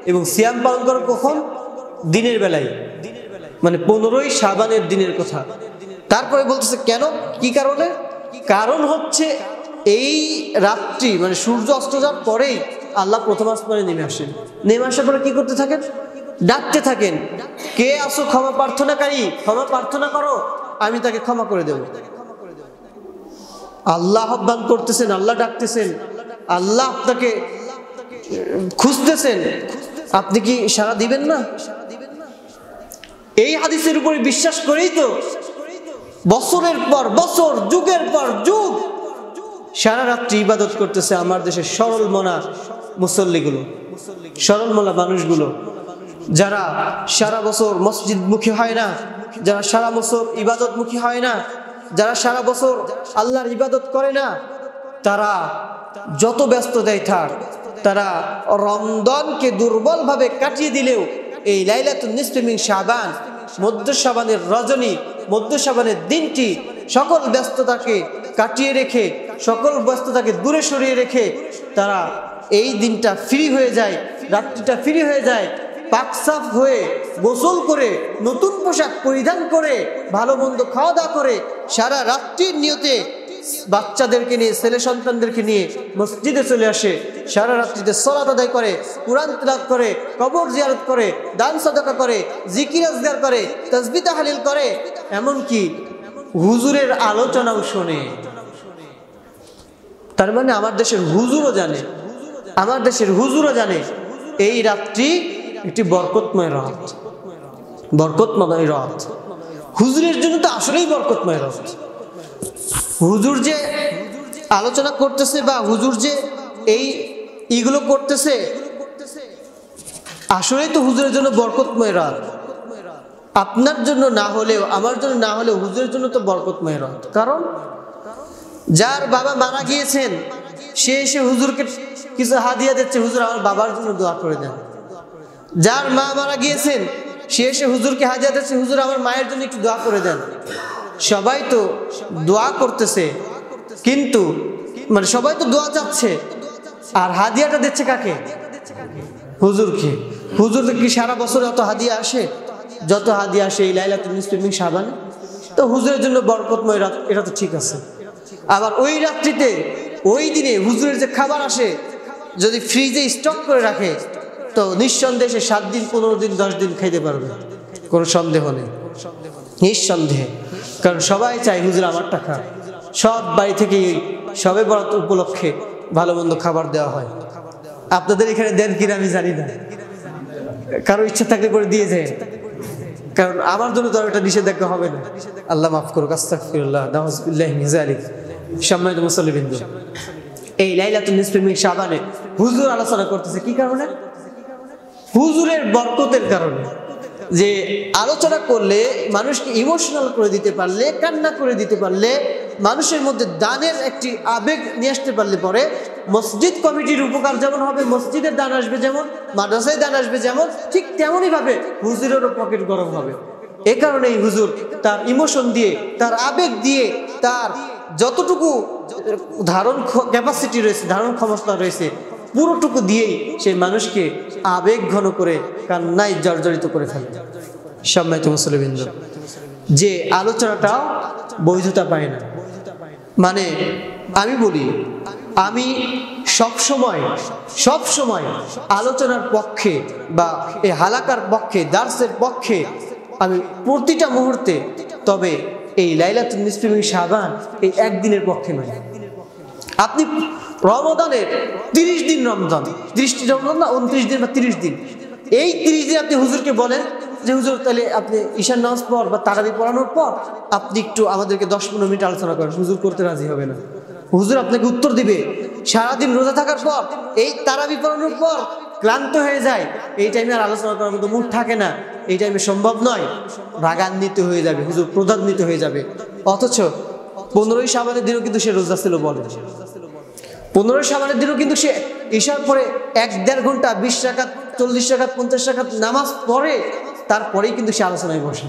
[SPEAKER 1] এবং সিয়াম পালন করো কখন? দিনের বেলায়। মানে পনেরোই সাবানের দিনের কথা। তারপরে বলতেছে, কেন? কি কারণে? কারণ হচ্ছে এই রাত্রি মানে সূর্য অস্ত যাওয়ার পরেই আল্লাহ প্রথম আসমানে নেমে আসেন। নেমে আসার পরে কি করতে থাকেন? ডাকতে থাকেন। কে আসো ক্ষমা প্রার্থনাকারী? ক্ষমা প্রার্থনা করো, আমি তাকে ক্ষমা করে দেব। আল্লাহ আহ্বান করতেছেন, আল্লাহ ডাকতেছেন, আল্লাহ আপনাকে খুঁজতেছেন। আপনি কি সারা দিবেন না? এই হাদিসের উপরে বিশ্বাস করেই তো বছরের পর বছর, যুগের পর যুগ সারা রাত্রি ইবাদত করতেছে আমার দেশের সরল মনা মুসল্লিগুলো, সরল মনা মানুষগুলো। যারা সারা বছর মসজিদমুখী হয় না, যারা সারা বছর ইবাদতমুখী হয় না, যারা সারা বছর আল্লাহর ইবাদত করে না, তারা যত ব্যস্ত দেয় থাক, তারা রমদনকে দুর্বলভাবে কাটিয়ে দিলেও এই লাইলাতুল নিসফিমিং শাবান, মধ্য সাবানের রজনী, মধ্য সাবানের দিনটি সকল ব্যস্ততাকে কাটিয়ে রেখে, সকল ব্যস্ততাকে দূরে সরিয়ে রেখে তারা এই দিনটা ফ্রি হয়ে যায়, রাত্রিটা ফ্রি হয়ে যায়। পাকসাফ হয়ে গোসল করে, নতুন পোশাক পরিধান করে, ভালো মন্দ খাওয়া দাওয়া করে, সারা রাত্রির নিয়তে বাচ্চাদেরকে নিয়ে, ছেলে সন্তানদেরকে নিয়ে মসজিদে চলে আসে। সারা রাত্রিতে সলাত আদায় করে, কোরআন তিলাত করে, কবর জিয়ারত করে, দান সদকা করে, জিকির আজগার করে তসবিতা হালিল করে, এমনকি হুজুরের আলোচনাও শোনে। তার মানে আমার দেশের হুজুরও জানে, আমার দেশের হুজুরও জানে, এই রাত্রি একটি বরকতময় রাত বরকতময় রাত হুজুরের জন্য তো আসলেই বরকতময় রাত হুজুর যে আলোচনা করতেছে বা হুজুর যে এই ইগুলো করতেছে, আসলেই তো হুজুরের জন্য বরকতময় রাত আপনার জন্য না হলেও, আমার জন্য না হলেও হুজুরের জন্য তো বরকতময় রাত কারণ যার বাবা মারা গিয়েছেন, সে এসে হুজুরকে কিছু হাদিয়া দিচ্ছে, হুজুর, আমার বাবার জন্য দোয়া করে দেন। যার মা মারা গিয়েছেন, সে এসে হুজুরকে হাদিয়া দিচ্ছে হুজুর আমার মায়ের জন্য একটু দোয়া করে দেন। সবাই তো দোয়া করতেছে, কিন্তু মানে সবাই তো দোয়া চাচ্ছে। আর হাদিয়াটা দিচ্ছে কাকে? হুজুরকে। হুজুর কি সারা বছর অত হাদিয়া আসে? যত হাদিয়া আসে এই লাইলা তুমি মুসলিমিং সাবানে। তো হুজুরের জন্য বরকতময় রাত, এটা তো ঠিক আছে। আবার ওই রাত্রিতে, ওই দিনে হুজুরের যে খাবার আসে, যদি ফ্রিজে স্টক করে রাখে তো নিঃসন্দেহে সে সাত দিন, পনেরো দিন, দশ দিন খাইতে পারবে। কোনো সন্দেহ নেই। নিঃসন্দেহে। কারণ সবাই চায়, হুজুর, আমার টাকা। সব বাড়ি থেকে সবে বরাত উপলক্ষে ভালো মন্দ খাবার দেওয়া হয়। আপনাদের এখানে দেন কিনা আমি জানি না। কারও ইচ্ছা থাকলে করে দিয়ে যায়। কারণ আমার জন্য তো এটা নিষেধাজ্ঞা হবে না। আল্লাহ মাফ করুক। যালিক। সম্মানিত মুসল্লিবৃন্দ, এই লাইলাতুল নিসফি মিন শাবানে হুজুর আলোচনা করতেছে কি কারণে? হুজুরের বরকতের কারণে। যে আলোচনা করলে, মানুষকে ইমোশনাল করে দিতে পারলে, কান্না করে দিতে পারলে, মানুষের মধ্যে দানের একটি আবেগ নিয়ে আসতে পারলে পরে মসজিদ কমিটির উপকার যেমন হবে মসজিদের দান আসবে যেমন, মাদ্রাসায় দান আসবে যেমন, ঠিক তেমনই ভাবে হুজুরেরও পকেট গরম হবে। এ কারণেই হুজুর তার ইমোশন দিয়ে, তার আবেগ দিয়ে, তার যতটুকু ধারণ ক্যাপাসিটি রয়েছে, ধারণ ক্ষমতা রয়েছে, পুরোটুকু দিয়েই সেই মানুষকে আবেগ ঘন করে কান্নায় জর্জরিত করে ফেলে। সম্মানিত মুসলিমবৃন্দ, যে আলোচনাটাও বৈধতা পায় না। মানে আমি বলি, আমি সব সময় সব সময় আলোচনার পক্ষে বা এই হালাকার পক্ষে, দার্সের পক্ষে আমি প্রতিটা মুহূর্তে, তবে এই লাইলাতুল নিসফিমিং সাবান এই একদিনের পক্ষে নয়। আপনি রমদানের তিরিশ দিন রমজান। তিরিশটি রমজান না, উনত্রিশ দিন বা তিরিশ দিন। এই তিরিশ দিন আপনি হুজুরকে বলেন যে, হুজুর, তাহলে আপনি ঈশান নামাজ পর বা তারাবি পড়ানোর পর আপনি একটু আমাদেরকে দশ পনেরো মিনিট আলোচনা করেন। হুজুর করতে রাজি হবে না। হুজুর আপনাকে উত্তর দিবে, সারাদিন রোজা থাকার পর এই তারাবি পড়ানোর পর ক্লান্ত হয়ে যায়। এই টাইমে আর আলোচনা করার মতো মুড থাকে না। এই টাইমে সম্ভব নয়। রাগান্বিত হয়ে যাবে। হুজুর প্রধান্বিত হয়ে যাবে। অথচ পনেরোই সাবানের দিনও কিন্তু সে রোজা ছিল বলে। পনেরোই সাবানের দিনও কিন্তু সে ঈশার পরে এক দেড় ঘণ্টা, বিশ টাকা চল্লিশ টাকা পঞ্চাশ টাকা নামাজ পড়ে, তারপরেই কিন্তু সে আলোচনায় বসে।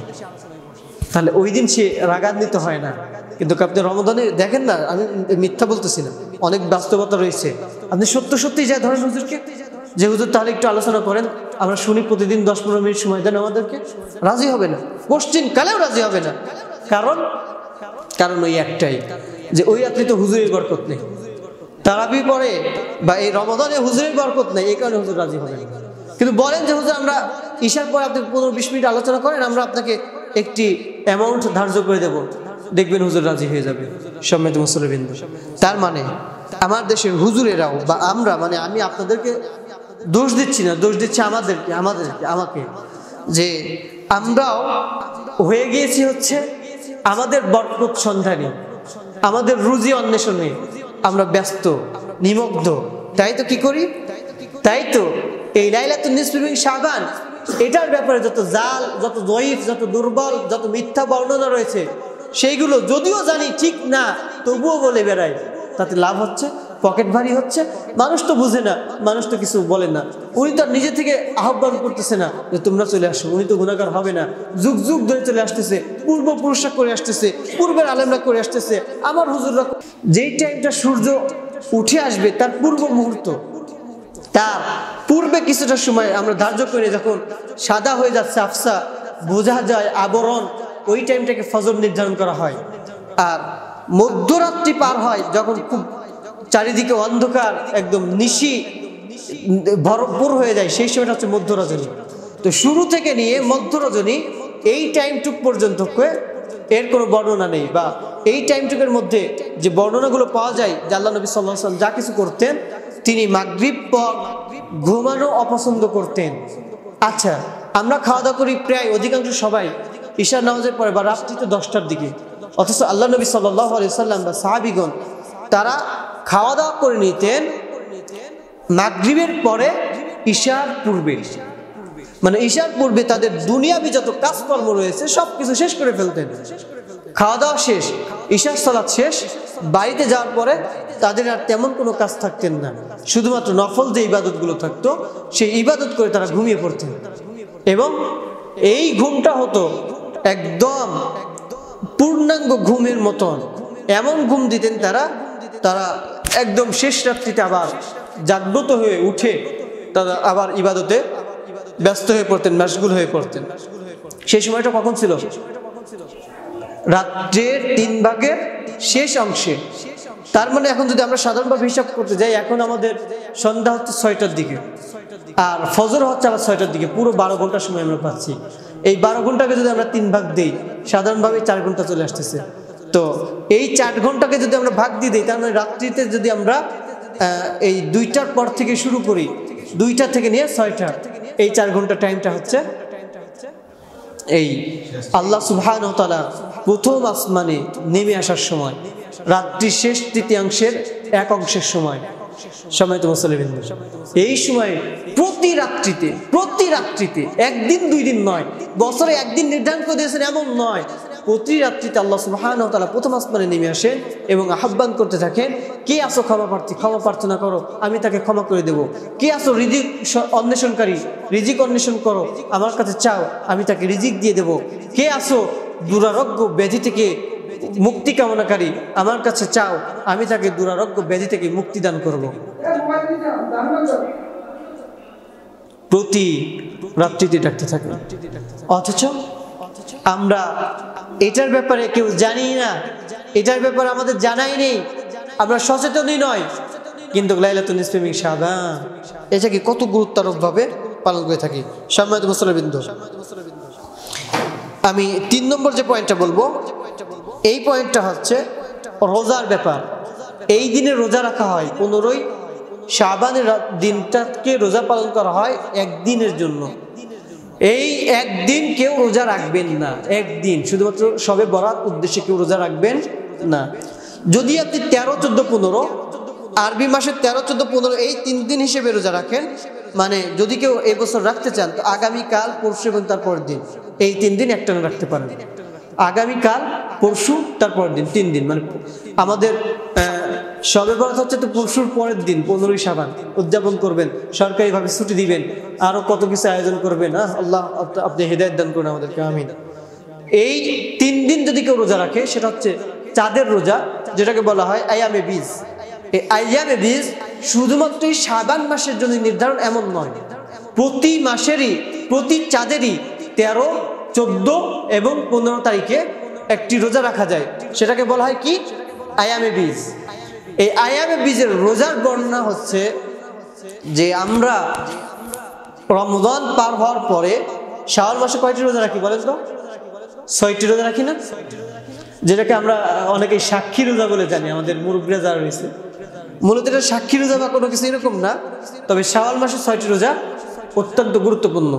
[SPEAKER 1] তাহলে ওই দিন সে রাগান্বিত হয় না। কিন্তু আপনি রমদানে দেখেন না, আমি মিথ্যা বলতেছি না, অনেক বাস্তবতা রয়েছে। আপনি সত্য সত্যি যায় ধরেন হুজুরকে, যে হুজুর তাহলে একটু আলোচনা করেন, আমরা শুনি প্রতিদিন দশ পনেরো মিনিট সময় দেন আমাদেরকে, রাজি হবে না। কোশ্চিন কালেও রাজি হবে না। কারণ? কারণ ওই একটাই, যে ওই রাত্রি তো হুজুরের বরকত নেই। তারাবি পরে বা এই রমদানে হুজুরের বরকত নেই, এই কারণে হুজুর রাজি হবে কিন্তু বলেন যে, হুজুর, আমরা ঈশার পরে আপনি পনেরো বিশ মিনিট আলোচনা করেন, আমরা আপনাকে একটি অ্যামাউন্ট ধার্য করে দেব। দেখবেন হুজুর রাজি হয়ে যাবে। সম্মেত মুসলিবিন্দু তার মানে আমার দেশের হুজুরেরাও বা আমরা মানে আমি আপনাদেরকে দোষ দিচ্ছি না, দোষ দিচ্ছি আমাদেরকে আমাদেরকে, আমাকে যে আমরাও হয়ে গিয়েছি হচ্ছে আমাদের বরকত সন্ধানী, আমাদের রুজি অন্বেষণে আমরা ব্যস্ত নিমগ্ধ তাই তো কি করি? তাই তো এই লাইলাতুল নিসফিমিং সাবান এটার ব্যাপারে যত জাল, যত জয়ীফ, যত দুর্বল, যত মিথ্যা বর্ণনা রয়েছে, সেইগুলো যদিও জানি ঠিক না, তবুও বলে বেড়াই, তাতে লাভ হচ্ছে? পকেট ভারী হচ্ছে। মানুষ তো বুঝে না, মানুষ তো কিছু বলে না। উনি তো নিজে থেকে আহ্বান করতেছে না যে তোমরা চলে আসো, উনি তো গুণাগার হবে না। যুগ যুগ ধরে চলে আসতেছে, পূর্বপুরুষরা করে আসতেছে, পূর্বের আলেমরা করে আসতেছে, আমার হুজুররা যেই টাইমটা সূর্য উঠে আসবে, তার পূর্ব মুহূর্ত। তার পূর্বে কিছুটা সময় আমরা ধার্য করে যখন সাদা হয়ে যাচ্ছে আফসা, বোঝা যায় আবরণ, ওই টাইমটাকে ফজর নির্ধারণ করা হয়। আর মধ্যরাত্রি পার হয় যখন খুব চারিদিকে অন্ধকার, একদম নিশি, ভরপুর হয়ে যায়। সেই সময়টা হচ্ছে মধ্যরজনী। তো শুরু থেকে নিয়ে মধ্যরজনী, এই টাইমটুক পর্যন্ত এর কোনো বর্ণনা নেই বা এই টাইমটুকের মধ্যে যে বর্ণনাগুলো পাওয়া যায়, যে আল্লাহ নবী সাল্লাম যা কিছু করতেন, তিনি মাগরিব পর ঘুমানো অপছন্দ করতেন। আচ্ছা আমরা খাওয়া দাওয়া করি প্রায় অধিকাংশ সবাই ঈশার নামাজের পরে বা রাত্রিতে দশটার দিকে। অথচ আল্লাহ নবী সাল্লাহ সাল্লাম বা সাহাবিগণ, তারা খাওয়া দাওয়া করে নিতেন। মাগরিবের পরে ঈশার পূর্বে। মানে ঈশার পূর্বে তাদের দুনিয়াবি যত কাজকর্ম রয়েছে সব কিছু শেষ করে ফেলতেন। খাওয়া দাওয়া শেষ, ঈশার সালাদ শেষ, বাড়িতে যাওয়ার পরে তাদের আর তেমন কোনো কাজ থাকতেন না। শুধুমাত্র নফল যে ইবাদতগুলো থাকতো, সেই ইবাদত করে তারা ঘুমিয়ে পড়তেন। এবং এই ঘুমটা হতো একদম পূর্ণাঙ্গ ঘুমের মতন। এমন ঘুম দিতেন তারা তারা একদম শেষ রাত্রিতে আবার জাগ্রত হয়ে উঠে তারা আবার ইবাদতে ব্যস্ত হয়ে পড়তেন, মেশগুল হয়ে পড়তেন। সেই সময়টা কখন ছিল? রাত্রের তিন ভাগের শেষ অংশে। তার মানে এখন যদি আমরা সাধারণভাবে হিসাব করতে যাই, এখন আমাদের সন্ধ্যা হচ্ছে ছয়টার দিকে। আর ফজর হচ্ছে আবার ছয়টার দিকে। পুরো বারো ঘণ্টার সময় আমরা পাচ্ছি। এই বারো ঘন্টাকে যদি আমরা তিন ভাগ দিই, সাধারণভাবে চার ঘণ্টা চলে আসতেছে। তো এই চার ঘন্টাকে যদি আমরা ভাগ দিয়ে দিই মানে রাত্রিতে যদি আমরা এই দুইটার পর থেকে শুরু করি, দুইটা থেকে নিয়ে ছয়টা, এই চার ঘণ্টা টাইমটা হচ্ছে এই আল্লাহ সুবহান প্রথম আসমানে নেমে আসার সময়, রাত্রি শেষ তৃতীয়াংশের এক অংশের সময়। সময় তো মুসলিম এই সময় প্রতি রাত্রিতে প্রতি রাত্রিতে, একদিন দুই দিন নয়, বছরে একদিন নির্ধারণ করে দিয়েছেন এমন নয় প্রতি রাত্রিতে আল্লাহ সুবাহান তালা প্রথম আসমানে নেমে আসেন এবং আহ্বান করতে থাকেন, কে আসো ক্ষমা প্রার্থী? ক্ষমা প্রার্থনা করো, আমি তাকে ক্ষমা করে দেব। কে আসো রিজিক অন্বেষণকারী? রিজিক অন্বেষণ করো, আমার কাছে চাও, আমি তাকে রিজিক দিয়ে দেব। কে আসো দুরারোগ্য ব্যাধি থেকে মুক্তি কামনাকারী? আমার কাছে চাও, আমি তাকে দুরারোগ্য ব্যাধি থেকে মুক্তি দান করব। প্রতি রাত্রিতে ডাকতে থাকে অথচ আমরা এটার ব্যাপারে কেউ জানি না। এটার ব্যাপারে আমাদের জানাই নেই। আমরা সচেতনই নয়। কিন্তু লাইলাতুল ইসলামিক সাবান এটা কি কত গুরুত্বারোপভাবে পালন করে থাকি? সম্মানিত মুসলবিন্দ আমি তিন নম্বর যে পয়েন্টটা বলব, এই পয়েন্টটা হচ্ছে রোজার ব্যাপার। এই দিনে রোজা রাখা হয় পনেরোই শাবানের দিনটাকে রোজা পালন করা হয় একদিনের জন্য। এই একদিন কেউ রোজা রাখবেন না, একদিন। শুধুমাত্র সবে বরাত উদ্দেশ্যে কেউ রোজা রাখবেন না। যদি আপনি তেরো, চোদ্দ, পনেরো, আরবি মাসের তেরো, চোদ্দ, পনেরো এই তিন দিন হিসেবে রোজা রাখেন মানে যদি কেউ এবছর রাখতে চান, তো আগামীকাল, পরশু এবং তারপরের দিন, এই তিন দিন একটানা রাখতে পারেন। আগামীকাল, পরশু, তারপরের দিন, তিন দিন মানে আমাদের সবে বরাত হচ্ছে তো পরশুর পরের দিন, পনেরোই সাবান উদযাপন করবেন, সরকারিভাবে ছুটি দিবেন আরও কত কিছু আয়োজন করবেন আল্লাহ আপনি হৃদয় দান করুন আমাদেরকে, আমিন। এই তিন দিন যদি কেউ রোজা রাখে, সেটা হচ্ছে চাঁদের রোজা, যেটাকে বলা হয় আয়ামে বীজ। এই আয়ামে বীজ শুধুমাত্রই সাবান মাসের জন্য নির্ধারণ এমন নয়। প্রতি মাসেরই, প্রতি চাঁদেরই তেরো চোদ্দ এবং পনেরো তারিখে একটি রোজা রাখা যায়। সেটাকে বলা হয় কি? আয়ামে বীজ। এই আয়ামে বীজের রোজার বর্ণনা হচ্ছে যে আমরা রমজান পার হওয়ার পরে শাওয়াল মাসে কয়টি রোজা রাখি বলেন তো? ছয়টি রোজা রাখি না? যেটাকে আমরা অনেকে সাক্ষী রোজা বলে জানি, আমাদের মুরব্বীরা যারা রয়েছে। মূলত এটা সাক্ষী রোজা বা কোনো কিছু এরকম না, তবে শাওয়াল মাসে ছয়টি রোজা অত্যন্ত গুরুত্বপূর্ণ।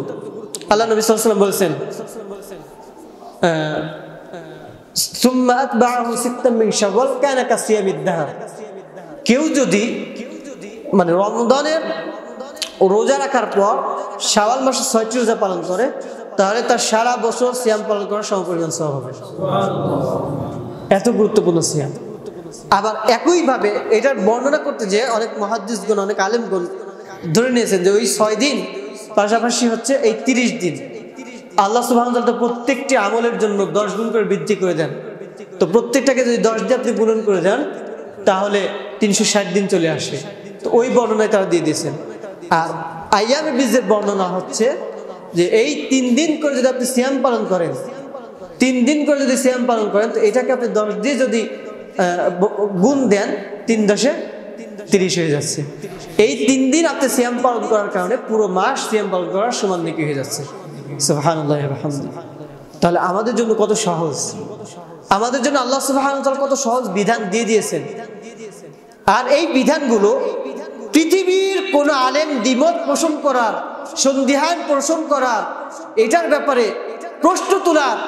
[SPEAKER 1] আল্লাহ নবী সাল্লাম বলেছেন কেউ যদি মানে রমদানের রোজা রাখার পর শাওয়াল মাসে ছয়টি রোজা পালন করে, তাহলে তার সারা বছর সিয়াম পালন করার সমপরিমাণ সব হবে। এত গুরুত্বপূর্ণ সিয়াম। আবার একইভাবে এটার বর্ণনা করতে যে অনেক মহাদ্দিসগণ, অনেক আলেমগণ ধরে নিয়েছেন যে ওই ছয় দিন পাশাপাশি হচ্ছে এই তিরিশ দিন। আল্লাহ সুবাহ প্রত্যেকটি আমলের জন্য দশ গুণ করে বৃদ্ধি করে দেন। তো প্রত্যেকটাকে যদি দশ দিয়ে আপনি গুণন করে দেন, তাহলে তিনশো ষাট দিন চলে আসে। তো ওই বর্ণনায় তারা দিয়ে দিয়েছেন। আর আইয়ামে বীজের বর্ণনা হচ্ছে যে এই তিন দিন করে যদি আপনি সিয়াম পালন করেন, তিন দিন করে যদি সিয়াম পালন করেন, তো এটাকে আপনি দশ দিয়ে যদি গুণ দেন, তিন দশে তিরিশ হয়ে যাচ্ছে। এই তিন দিন আপনি সিয়াম পালন করার কারণে পুরো মাস সিয়াম পালন করার সমান নাকি হয়ে যাচ্ছে। তাহলে আমাদের জন্য কত সহজ? আমাদের জন্য আল্লাহ সুবাহ কত সহজ বিধান দিয়ে দিয়েছেন। আর এই বিধানগুলো পৃথিবীর কোন আলেম দ্বিমত পোষণ করার সন্ধিহান পোষণ করার, এটার ব্যাপারে প্রশ্ন তোলার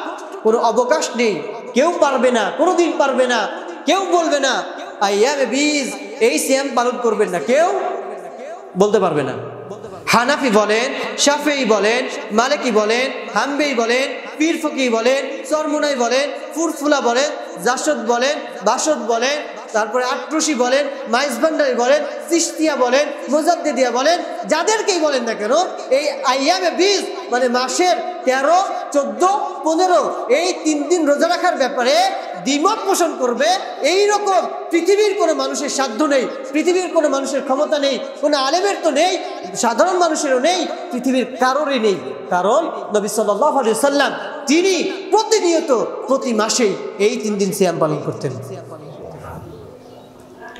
[SPEAKER 1] কোনো অবকাশ নেই। কেউ পারবে না, কোনোদিন পারবে না, কেউ বলবে না এই সিয়াম পালন করবেন না। কেউ বলতে পারবে না। হানাফি বলেন শাফেই বলেন, মালিকি বলেন, হাম্বেই বলেন পীর ফকি বলেন, চরমুনাই বলেন, ফুরফুলা বলেন, জাসদ বলেন, বাসদ বলেন, তারপরে আট্রসি বলেন মাইস ভান্ডারি বলেন সিস্তিয়া বলেন, মোজাদ্দিদিয়া বলেন, যাদেরকেই বলেন না কেন, এই আইয়ামে বীজ মানে মাসের তেরো, চোদ্দ, পনেরো, এই তিন দিন রোজা রাখার ব্যাপারে দ্বিমত পোষণ করবে এই রকম পৃথিবীর কোনো মানুষের সাধ্য নেই, পৃথিবীর কোনো মানুষের ক্ষমতা নেই, কোনো আলেমের তো নেই, সাধারণ মানুষেরও নেই, পৃথিবীর কারোরই নেই। কারণ নবী সাল্লাহ সাল্লাম তিনি প্রতিনিয়ত, প্রতি মাসেই এই তিন দিন সিয়াম পালন করতেন।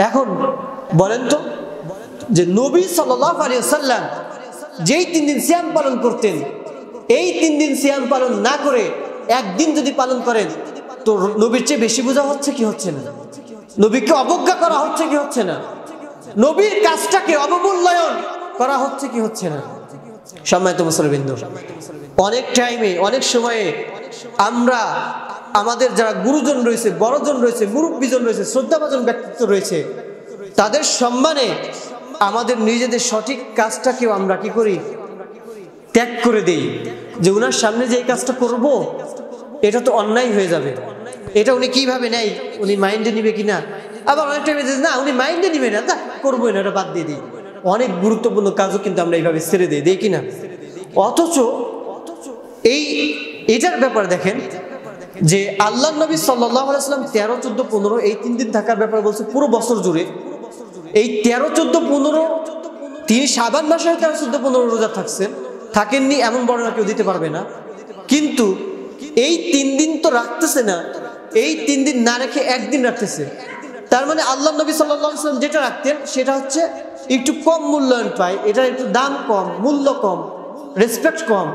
[SPEAKER 1] এখন বলেন তো, যে নবী সাল্লাহ সাল্লাম যেই তিন দিন সিয়াম পালন করতেন, এই তিন দিন সিয়াম পালন না করে একদিন যদি পালন করেন তো নবীর চেয়ে বেশি বোঝা হচ্ছে কি হচ্ছে না? নবীকে অবজ্ঞা করা হচ্ছে কি হচ্ছে না? নবীর কাজটাকে অবমূল্যায়ন করা হচ্ছে কি হচ্ছে না? সম্মানিত মুসলবিন্দ অনেক টাইমে অনেক সময়ে আমরা আমাদের যারা গুরুজন রয়েছে, বড়জন রয়েছে, মুরব্বীজন রয়েছে, শ্রদ্ধাভাজন ব্যক্তিত্ব রয়েছে, তাদের সম্মানে আমাদের নিজেদের সঠিক কাজটাকেও আমরা কি করি? ত্যাগ করে দেই। যে ওনার সামনে যে এই কাজটা করব, এটা তো অন্যায় হয়ে যাবে। এটা উনি কীভাবে নেয়? উনি মাইন্ডে নিবে কিনা? আবার অনেক টাইমে না, উনি মাইন্ডে নিবে না। তা করব না, এটা বাদ দিয়ে দিই। অনেক গুরুত্বপূর্ণ কাজও কিন্তু আমরা এইভাবে ছেড়ে দিই দিই কিনা? অথচ এই, এটার ব্যাপার দেখেন যে আল্লাহ নবী সাল্লাম তেরো, চোদ্দ, পনেরো, এই তিন দিন থাকার ব্যাপারে বলছে পুরো বছর জুড়ে। এই তেরো, চোদ্দ, পনেরো, তিনি সাবান মাসে তেরো, চোদ্দ, পনেরো রোজা থাকছেন। থাকেননি এমন বর্ণনা কেউ দিতে পারবে না। কিন্তু এই তিন দিন তো রাখতেছে না। এই তিন দিন না রেখে একদিন রাখতেছে। তার মানে আল্লাহ নবী সাল্লাম যেটা রাখতেন সেটা হচ্ছে একটু কম মূল্যায়ন পায়, এটা একটু দাম কম, মূল্য কম রেসপেক্ট কম।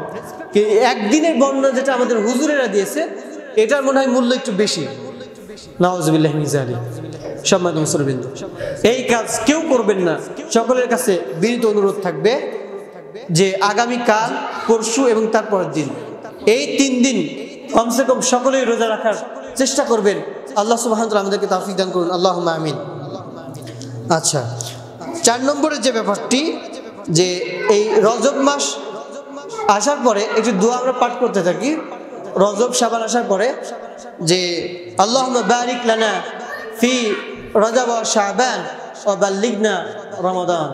[SPEAKER 1] একদিনের বর্ণনা যেটা আমাদের হুজুরেরা দিয়েছে, এটার মনে হয় মূল্য একটু বেশি। সম্মানিত মুসলবিন্দ এই কাজ কেউ করবেন না। সকলের কাছে বিনীত অনুরোধ থাকবে যে আগামী কাল পরশু এবং তারপরের দিন। এই তিন দিন, কমসে কম সকলেই রোজা রাখার চেষ্টা করবেন। আল্লাহ সুবাহ আমাদেরকে তাফিক দান করুন। আল্লাহ আমিন। আচ্ছা চার নম্বরের যে ব্যাপারটি, যে এই রজব মাস আসার পরে একটু দোয়া আমরা পাঠ করতে থাকি। রজব সাবান আসার পরে যে আল্লাহ বারিক লানা ফি রজাব শাহবান ও বাল্লিগনা রমাদান।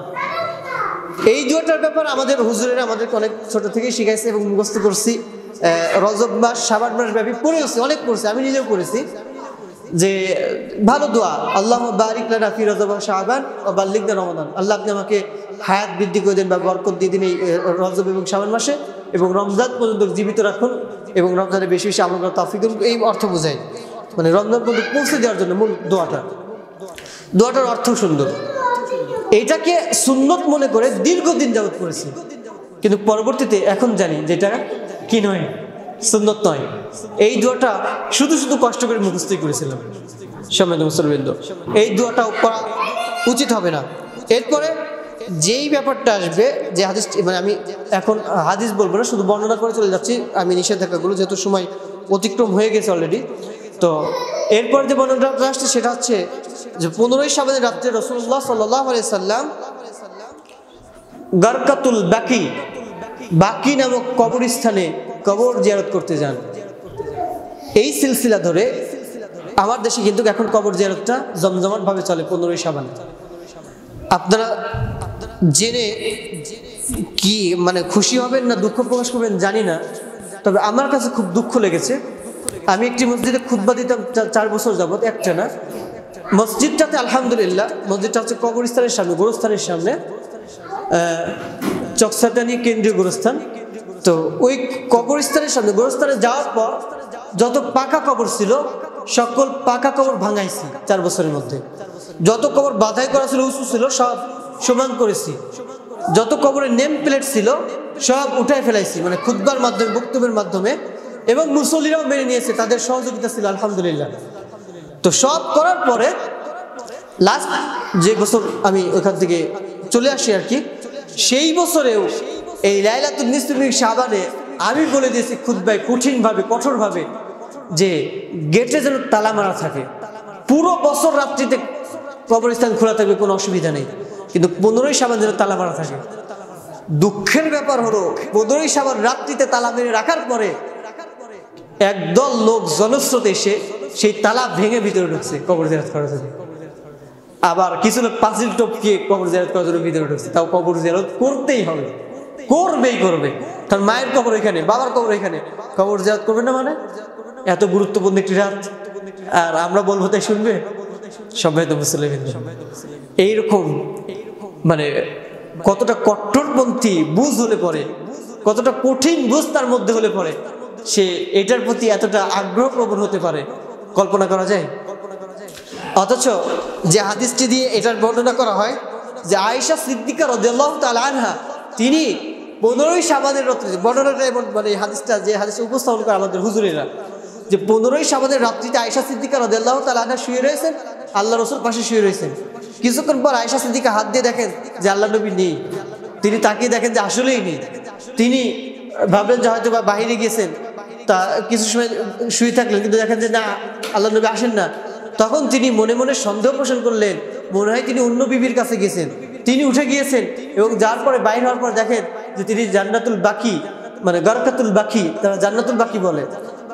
[SPEAKER 1] এই দুটার ব্যাপার আমাদের হুজুরের আমাদেরকে অনেক ছোট থেকেই শিখাইছে এবং মুখস্থ করছি। রজব মাস সাবান মাস ব্যাপী পড়েছি অনেক পড়ছি, আমি নিজেও পড়েছি, যে ভালো দোয়া আল্লাহ বারিক লানা ফি রজব শাহবান ও বাল্লিগনা রমাদান। আল্লাহ আপনি আমাকে হায়াত বৃদ্ধি করে দেন বা বরকত দিয়ে দিন এই রজব এবং শাবান মাসে এবং রমজান পর্যন্ত জীবিত রাখুন এবং রমজানে বেশি বেশি আমল করা তাফিক এই অর্থ বোঝায় মানে রমজান পর্যন্ত পৌঁছে দেওয়ার জন্য মূল দোয়াটা। দোয়াটার অর্থ সুন্দর। এইটাকে সুন্নত মনে করে দীর্ঘদিন যাবৎ করেছি কিন্তু পরবর্তীতে এখন জানি যেটা কি নয়? সুন্দর নয়। এই দোয়াটা শুধু শুধু কষ্ট করে মুখস্থই করেছিলাম। সময় মুসলবৃন্দ এই দোয়াটাও করা উচিত হবে না। এরপরে যেই ব্যাপারটা আসবে, যে হাদিস মানে আমি এখন হাদিস বলব না, শুধু বর্ণনা করে চলে যাচ্ছি। আমি নিষেধাজ্ঞাগুলো যেহেতু সময় অতিক্রম হয়ে গেছে অলরেডি তো এরপর যে বর্ণনাটা আসছে, সেটা হচ্ছে যে পনেরোই সাবানের রাত্রে রসুল্লাহ সাল্লাহ সাল্লাম গারকাতুল বাকি বাকি নামক কবরস্থানে কবর জিয়ারত করতে যান। এই সিলসিলা ধরে আমার দেশে কিন্তু এখন কবর জিয়ারতটা জমজমাট ভাবে চলে পনেরোই সাবান আপনারা জেনে কি মানে খুশি হবেন না দুঃখ প্রকাশ করবেন জানি না, তবে আমার কাছে খুব দুঃখ লেগেছে। আমি একটি মসজিদে খুদ্া দিতাম চার বছর যাবৎ, একটা না। মসজিদটাতে আলহামদুলিল্লাহ, মসজিদটা হচ্ছে কবরস্থানের সামনে, গোরস্থানের সামনে। চকসাটানি কেন্দ্রীয় গোরস্থান। তো ওই কবরস্থানের সামনে, গোরস্থানে যাওয়ার পর যত পাকা কবর ছিল, সকল পাকা কবর ভাঙাইছি চার বছরের মধ্যে। যত কবর বাধাই করা ছিল, উঁচু ছিল, সব সমান করেছি। যত কবরের নেম প্লেট ছিল, সব উঠায় ফেলাইছি মানে খুদ্বার মাধ্যমে, বক্তব্যের মাধ্যমে। এবং মুসল্লিরাও মেনে নিয়েছে, তাদের সহযোগিতা ছিল, আলহামদুলিল্লাহ। তো সব করার পরে লাস্ট যে বছর আমি ওখান থেকে চলে আসি আর কি সেই বছরেও এই লাইলাতুল নিস্তমিক সাবানে আমি বলে দিয়েছি খুদ্ায় কঠিনভাবে, কঠোরভাবে যে গেটে যেন তালা মারা থাকে। পুরো বছর রাত্রিতে কবরস্থান খোলা থাকবে, কোনো অসুবিধা নেই। কিন্তু পনেরোই সাবান যেন তালা মারা থাকে। দুঃখের ব্যাপার হলো, পনেরোই সাবান রাত্রিতে তালা মেরে রাখার পরে একদল লোক জনস্রোত এসে সেই তালা ভেঙে ভিতরে ঢুকছে কবর জেরাত আবার কিছু লোক পাঁচিল টপকে কবর জেরাত করার জন্য ভিতরে ঢুকছে। তাও কবর জেরাত করতেই হবে। করবেই করবে। তার মায়ের কবর এখানে, বাবার কবর এখানে। কবর জেরাত করবে না মানে? এত গুরুত্বপূর্ণ একটি রাত। আর আমরা বলব তাই শুনবে? সবাই তো মুসলিম এইরকম মানে কতটা কট্টরপন্থী বুঝ হলে পরে, কতটা কঠিন বুঝ তার মধ্যে হলে পরে, সে এটার প্রতি এতটা আগ্রহ প্রবণ হতে পারে। কল্পনা করা যায়? অথচ যে হাদিসটি দিয়ে এটার বর্ণনা করা হয় যে আয়েশা সিদ্দিকা রদাল্লাহ তাল আনহা, তিনি পনেরোই সাবানের রাত্রিতে বর্ণনাটা এমন মানে হাদিসটা, যে হাদিসে উপস্থাপন করে আমাদের হুজুরেরা, যে পনেরোই সাবানের রাত্রিতে আয়েশা সিদ্দিকা রদাল্লাহ তাল আনহা শুয়ে রয়েছেন আল্লাহ রসুল পাশে শুয়ে রয়েছেন। কিছুক্ষণ পর আয়েশা সিদ্দিকা হাত দিয়ে দেখেন যে আল্লাহ নবী নেই। তিনি তাকিয়ে দেখেন যে আসলেই নেই। তিনি ভাবলেন যে হয়তো বা বাহিরে গিয়েছেন। তা কিছু সময় শুয়ে থাকলেন, কিন্তু দেখেন যে না আল্লাহ নবী আসেন না। তখন তিনি মনে মনে সন্দেহ পোষণ করলেন। মনে হয় তিনি অন্য বিবির কাছে গেছেন। তিনি উঠে গিয়েছেন এবং যার পরে বাইর হওয়ার পর দেখেন যে তিনি জান্নাতুল বাকি মানে গরকাতুল বাকি, তারা জান্নাতুল বাকি বলে।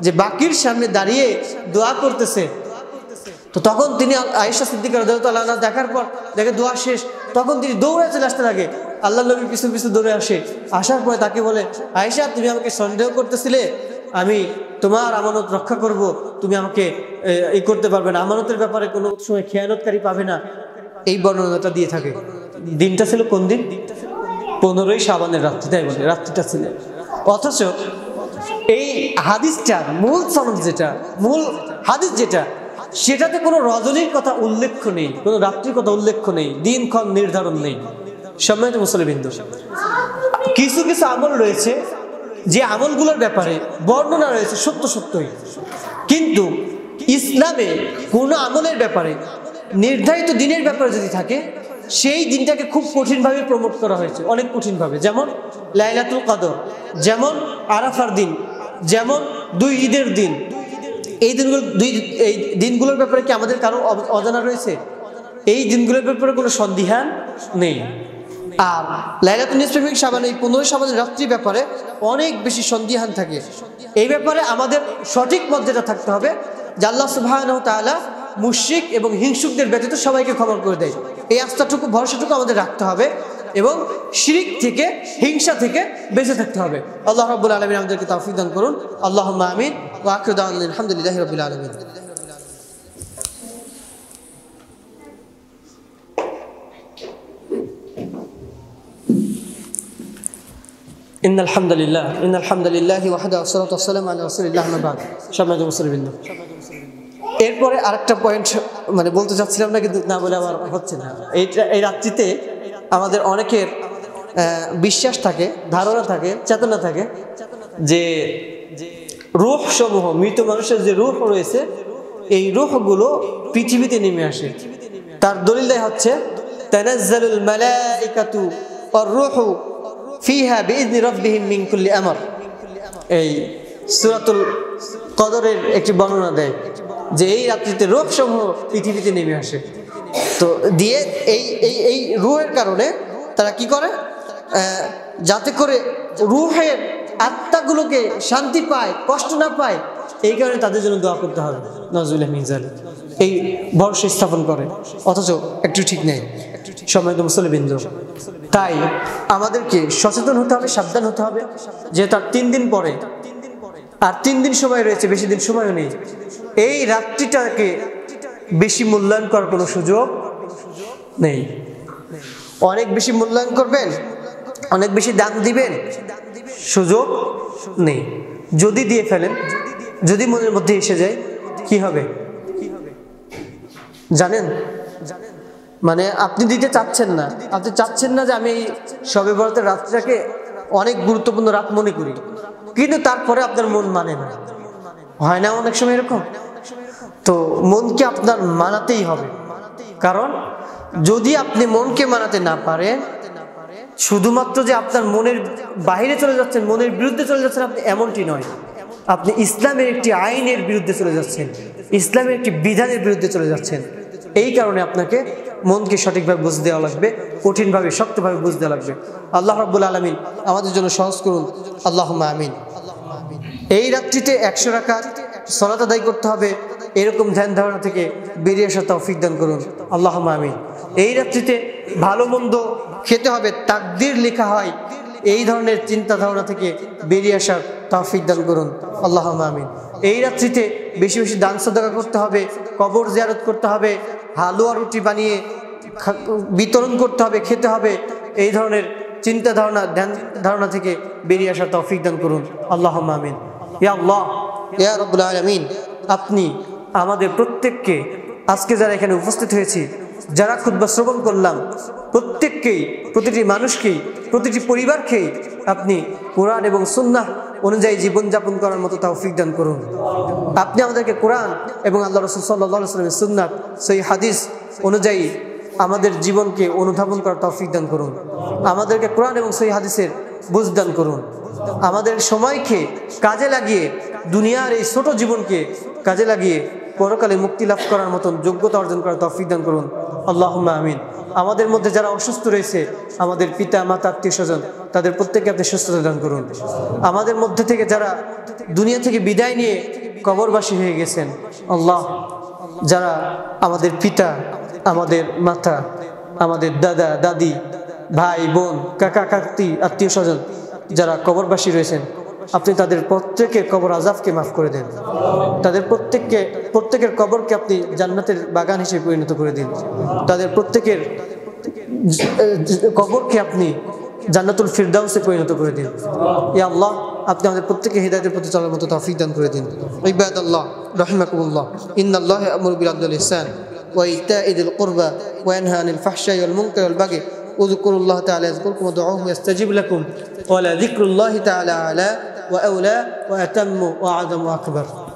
[SPEAKER 1] যে বাকির সামনে দাঁড়িয়ে দোয়া করতেছে। তো তখন তিনি আয়েশা সিদ্দিকা রাদিয়াল্লাহু দেখার পর দেখে দোয়া শেষ। তখন তিনি দৌড়ে চলে আসতে লাগে। আল্লাহ নবীর পিছু পিছু দৌড়ে আসে। আসার পরে তাকে বলে, আয়েশা, তুমি আমাকে সন্দেহ করতেছিলে। আমি তোমার আমানত রক্ষা করব, তুমি আমাকে এই করতে পারবে না। আমানতের ব্যাপারে কোনো সময় খেয়ানতকারী পাবে না। এই বর্ণনাটা দিয়ে থাকে। দিনটা ছিল কোন দিন? পনেরোই সাবানের রাত্রি, তাই বলে, রাত্রিটা ছিল। অথচ এই হাদিসটার মূল সনদ যেটা, মূল হাদিস যেটা, সেটাতে কোনো রজনীর কথা উল্লেখ নেই, কোনো রাত্রির কথা উল্লেখ নেই, দিনক্ষণ নির্ধারণ নেই। সম্মানিত মুসলিমবিন্দু কিছু কিছু আমল রয়েছে যে আমলগুলোর ব্যাপারে বর্ণনা রয়েছে সত্য সত্যই। কিন্তু ইসলামে কোনো আমলের ব্যাপারে, নির্ধারিত দিনের ব্যাপারে যদি থাকে, সেই দিনটাকে খুব কঠিনভাবে প্রমোট করা হয়েছে, অনেক কঠিনভাবে। যেমন লাইলাতুল কদর, যেমন আরাফার দিন, যেমন দুই ঈদের দিন। এই দিনগুলো, দুই, এই দিনগুলোর ব্যাপারে কি আমাদের কারও অজানা রয়েছে? এই দিনগুলোর ব্যাপারে কোনো সন্দিহান নেই। আর লাইলাতুল নিসফিক সাবান এই পনেরো সাবানের রাত্রি ব্যাপারে অনেক বেশি সন্দিহান থাকে। এই ব্যাপারে আমাদের সঠিক মত যেটা থাকতে হবে যে আল্লাহ সুবাহ তালা মুশ্রিক এবং হিংসুকদের ব্যতীত সবাইকে খবর করে দেয়। এই আস্থাটুকু, ভরসাটুকু আমাদের রাখতে হবে এবং শিরিক থেকে, হিংসা থেকে বেঁচে থাকতে হবে। আল্লাহ রব্বুল আলমিন আমাদেরকে তাফিক দান করুন। আল্লাহ আমিন। ওয়াকরুদ্দান আলহামদুলিল্লাহ রবিল আলমিন। ইন আলহামদুলিল্লাহ ইন আলহামদুলিল্লাহ ওয়াহাদা ওসলাত আসসালাম আল্লাহ রসুলিল্লাহ আহমদ সম্মানিত মুসলিবিন্দ এরপরে আরেকটা পয়েন্ট মানে বলতে চাচ্ছিলাম না, কিন্তু না বলে আমার হচ্ছে না। এইটা এই রাত্রিতে আমাদের অনেকের বিশ্বাস থাকে, ধারণা থাকে, চেতনা থাকে যে রুহ সমূহ মৃত মানুষের যে রুহ রয়েছে, এই রুহগুলো পৃথিবীতে নেমে আসে। তার দলিল দেয় হচ্ছে, তানাজ্জালুল মালাইকাতু আর রুহু ফিহা বিইذনি রাব্বিহিম মিন কুল্লি আমর। এই সূরাতুল কদরের একটি বর্ণনা দেয় যে এই রাত্রিতে রোগ সমূহ পৃথিবীতে নেমে আসে। তো দিয়ে এই এই এই রুহের কারণে তারা কি করে? যাতে করে রুহের আত্মাগুলোকে শান্তি পায়, কষ্ট না পায়, এই কারণে তাদের জন্য দোয়া করতে হবে। নজরুল্লাহ মিজালি এই ভরসা স্থাপন করে। অথচ একটু ঠিক নেই। সময় তো মুসলিবিন্দু তাই আমাদেরকে সচেতন হতে হবে, সাবধান হতে হবে যে তার তিন দিন পরে, আর তিন দিন সময় রয়েছে, বেশি দিন সময়ও নেই। এই রাত্রিটাকে বেশি মূল্যায়ন করার কোনো সুযোগ নেই। অনেক বেশি মূল্যায়ন করবেন, অনেক বেশি দাম দিবেন, সুযোগ নেই। যদি দিয়ে ফেলেন, যদি মনের মধ্যে এসে যায়, কি হবে? জানেন? মানে আপনি দিতে চাচ্ছেন না। আপনি চাচ্ছেন না যে আমি এই সবে বরাতের রাতটাকে অনেক গুরুত্বপূর্ণ রাত মনে করি। কিন্তু তারপরে আপনার মন মানে না। হয় না অনেক সময় এরকম? তো মনকে আপনার মানাতেই হবে। কারণ যদি আপনি মনকে মানাতে না পারেন, শুধুমাত্র যে আপনার মনের বাইরে চলে যাচ্ছেন, মনের বিরুদ্ধে চলে যাচ্ছেন, আপনি এমনটি নয়। আপনি ইসলামের একটি আইনের বিরুদ্ধে চলে যাচ্ছেন। ইসলামের একটি বিধানের বিরুদ্ধে চলে যাচ্ছেন। এই কারণে আপনাকে মনকে সঠিকভাবে বুঝ দেওয়া লাগবে, কঠিনভাবে, শক্তভাবে বুঝ দেওয়া লাগবে। আল্লাহ রব্বুল আলমিন আমাদের জন্য সহজ করুন। আল্লাহ আমিন। এই রাত্রিতে একশো রাখার সলাত আদায় করতে হবে। এরকম ধ্যান ধারণা থেকে বেরিয়ে আসা তৌফিক দান করুন। আল্লাহ আমিন। এই রাত্রিতে ভালো মন্দ খেতে হবে, তাকদির লেখা হয়। এই ধরনের চিন্তা ধারণা থেকে বেরিয়ে আসার তৌফিক দান করুন। আল্লাহ আমিন। এই রাত্রিতে বেশি বেশি দান সদকা করতে হবে, কবর জিয়ারত করতে হবে, হালুয়া রুটি বানিয়ে বিতরণ করতে হবে, খেতে হবে। এই ধরনের চিন্তা ধারণা, ধ্যান ধারণা থেকে বেরিয়ে আসার তৌফিক দান করুন। আল্লাহ আমিন আলমিন, আপনি আমাদের প্রত্যেককে, আজকে যারা এখানে উপস্থিত হয়েছি, যারা খুদ্া শ্রবণ করলাম, প্রত্যেককেই, প্রতিটি মানুষকেই, প্রতিটি পরিবারকেই আপনি কোরআন এবং সুন্নাহ অনুযায়ী জীবনযাপন করার মতো তৌফিক দান করুন। আপনি আমাদেরকে কোরআন এবং আল্লাহ রসুল সাল্লাহ সাল্লামের সুন্নাত সেই হাদিস অনুযায়ী আমাদের জীবনকে অনুধাবন করার তৌফিক দান করুন। আমাদেরকে কোরআন এবং সেই হাদিসের বুঝদান করুন। আমাদের সময়কে কাজে লাগিয়ে, দুনিয়ার এই ছোট জীবনকে কাজে লাগিয়ে পরকালে মুক্তি লাভ করার মতন যোগ্যতা অর্জন করার তৌফিক দান করুন। আল্লাহ আমিন। আমাদের মধ্যে যারা অসুস্থ রয়েছে, আমাদের পিতা, মাতা, আত্মীয় স্বজন, তাদের প্রত্যেকে আপনি সুস্থতা দান করুন। আমাদের মধ্যে থেকে যারা দুনিয়া থেকে বিদায় নিয়ে কবরবাসী হয়ে গেছেন, আল্লাহ, যারা আমাদের পিতা, আমাদের মাতা, আমাদের দাদা, দাদি, ভাই, বোন, কাকা, কাকি, আত্মীয় স্বজন, যারা কবরবাসী রয়েছেন আপনি তাদের প্রত্যেকের কবর আজাবকে মাফ করে দেন তাদের প্রত্যেককে প্রত্যেকের কবরকে আপনি জান্নাতের বাগান হিসেবে পরিণত করে দিন তাদের প্রত্যেকের কবরকে আপনি জান্নাতুল ফিরদাউসে পরিণত করে দিন ইয়া আল্লাহ আপনি আমাদের প্রত্যেকে হৃদায়তের প্রতি চলার মতো তফিক দান করে দিন ইবাদ আল্লাহ রহমাকুল্লাহ ইন্নাল্লাহ আমর বিল আব্দুল ইহসান وإيتاء ذي القربى وينهى عن الفحشاء والمنكر والبغي اذكروا الله تعالى يذكركم ودعوه يستجيب لكم ولا ذكر الله تعالى أعلى وأولى وأتم وأعظم وأكبر.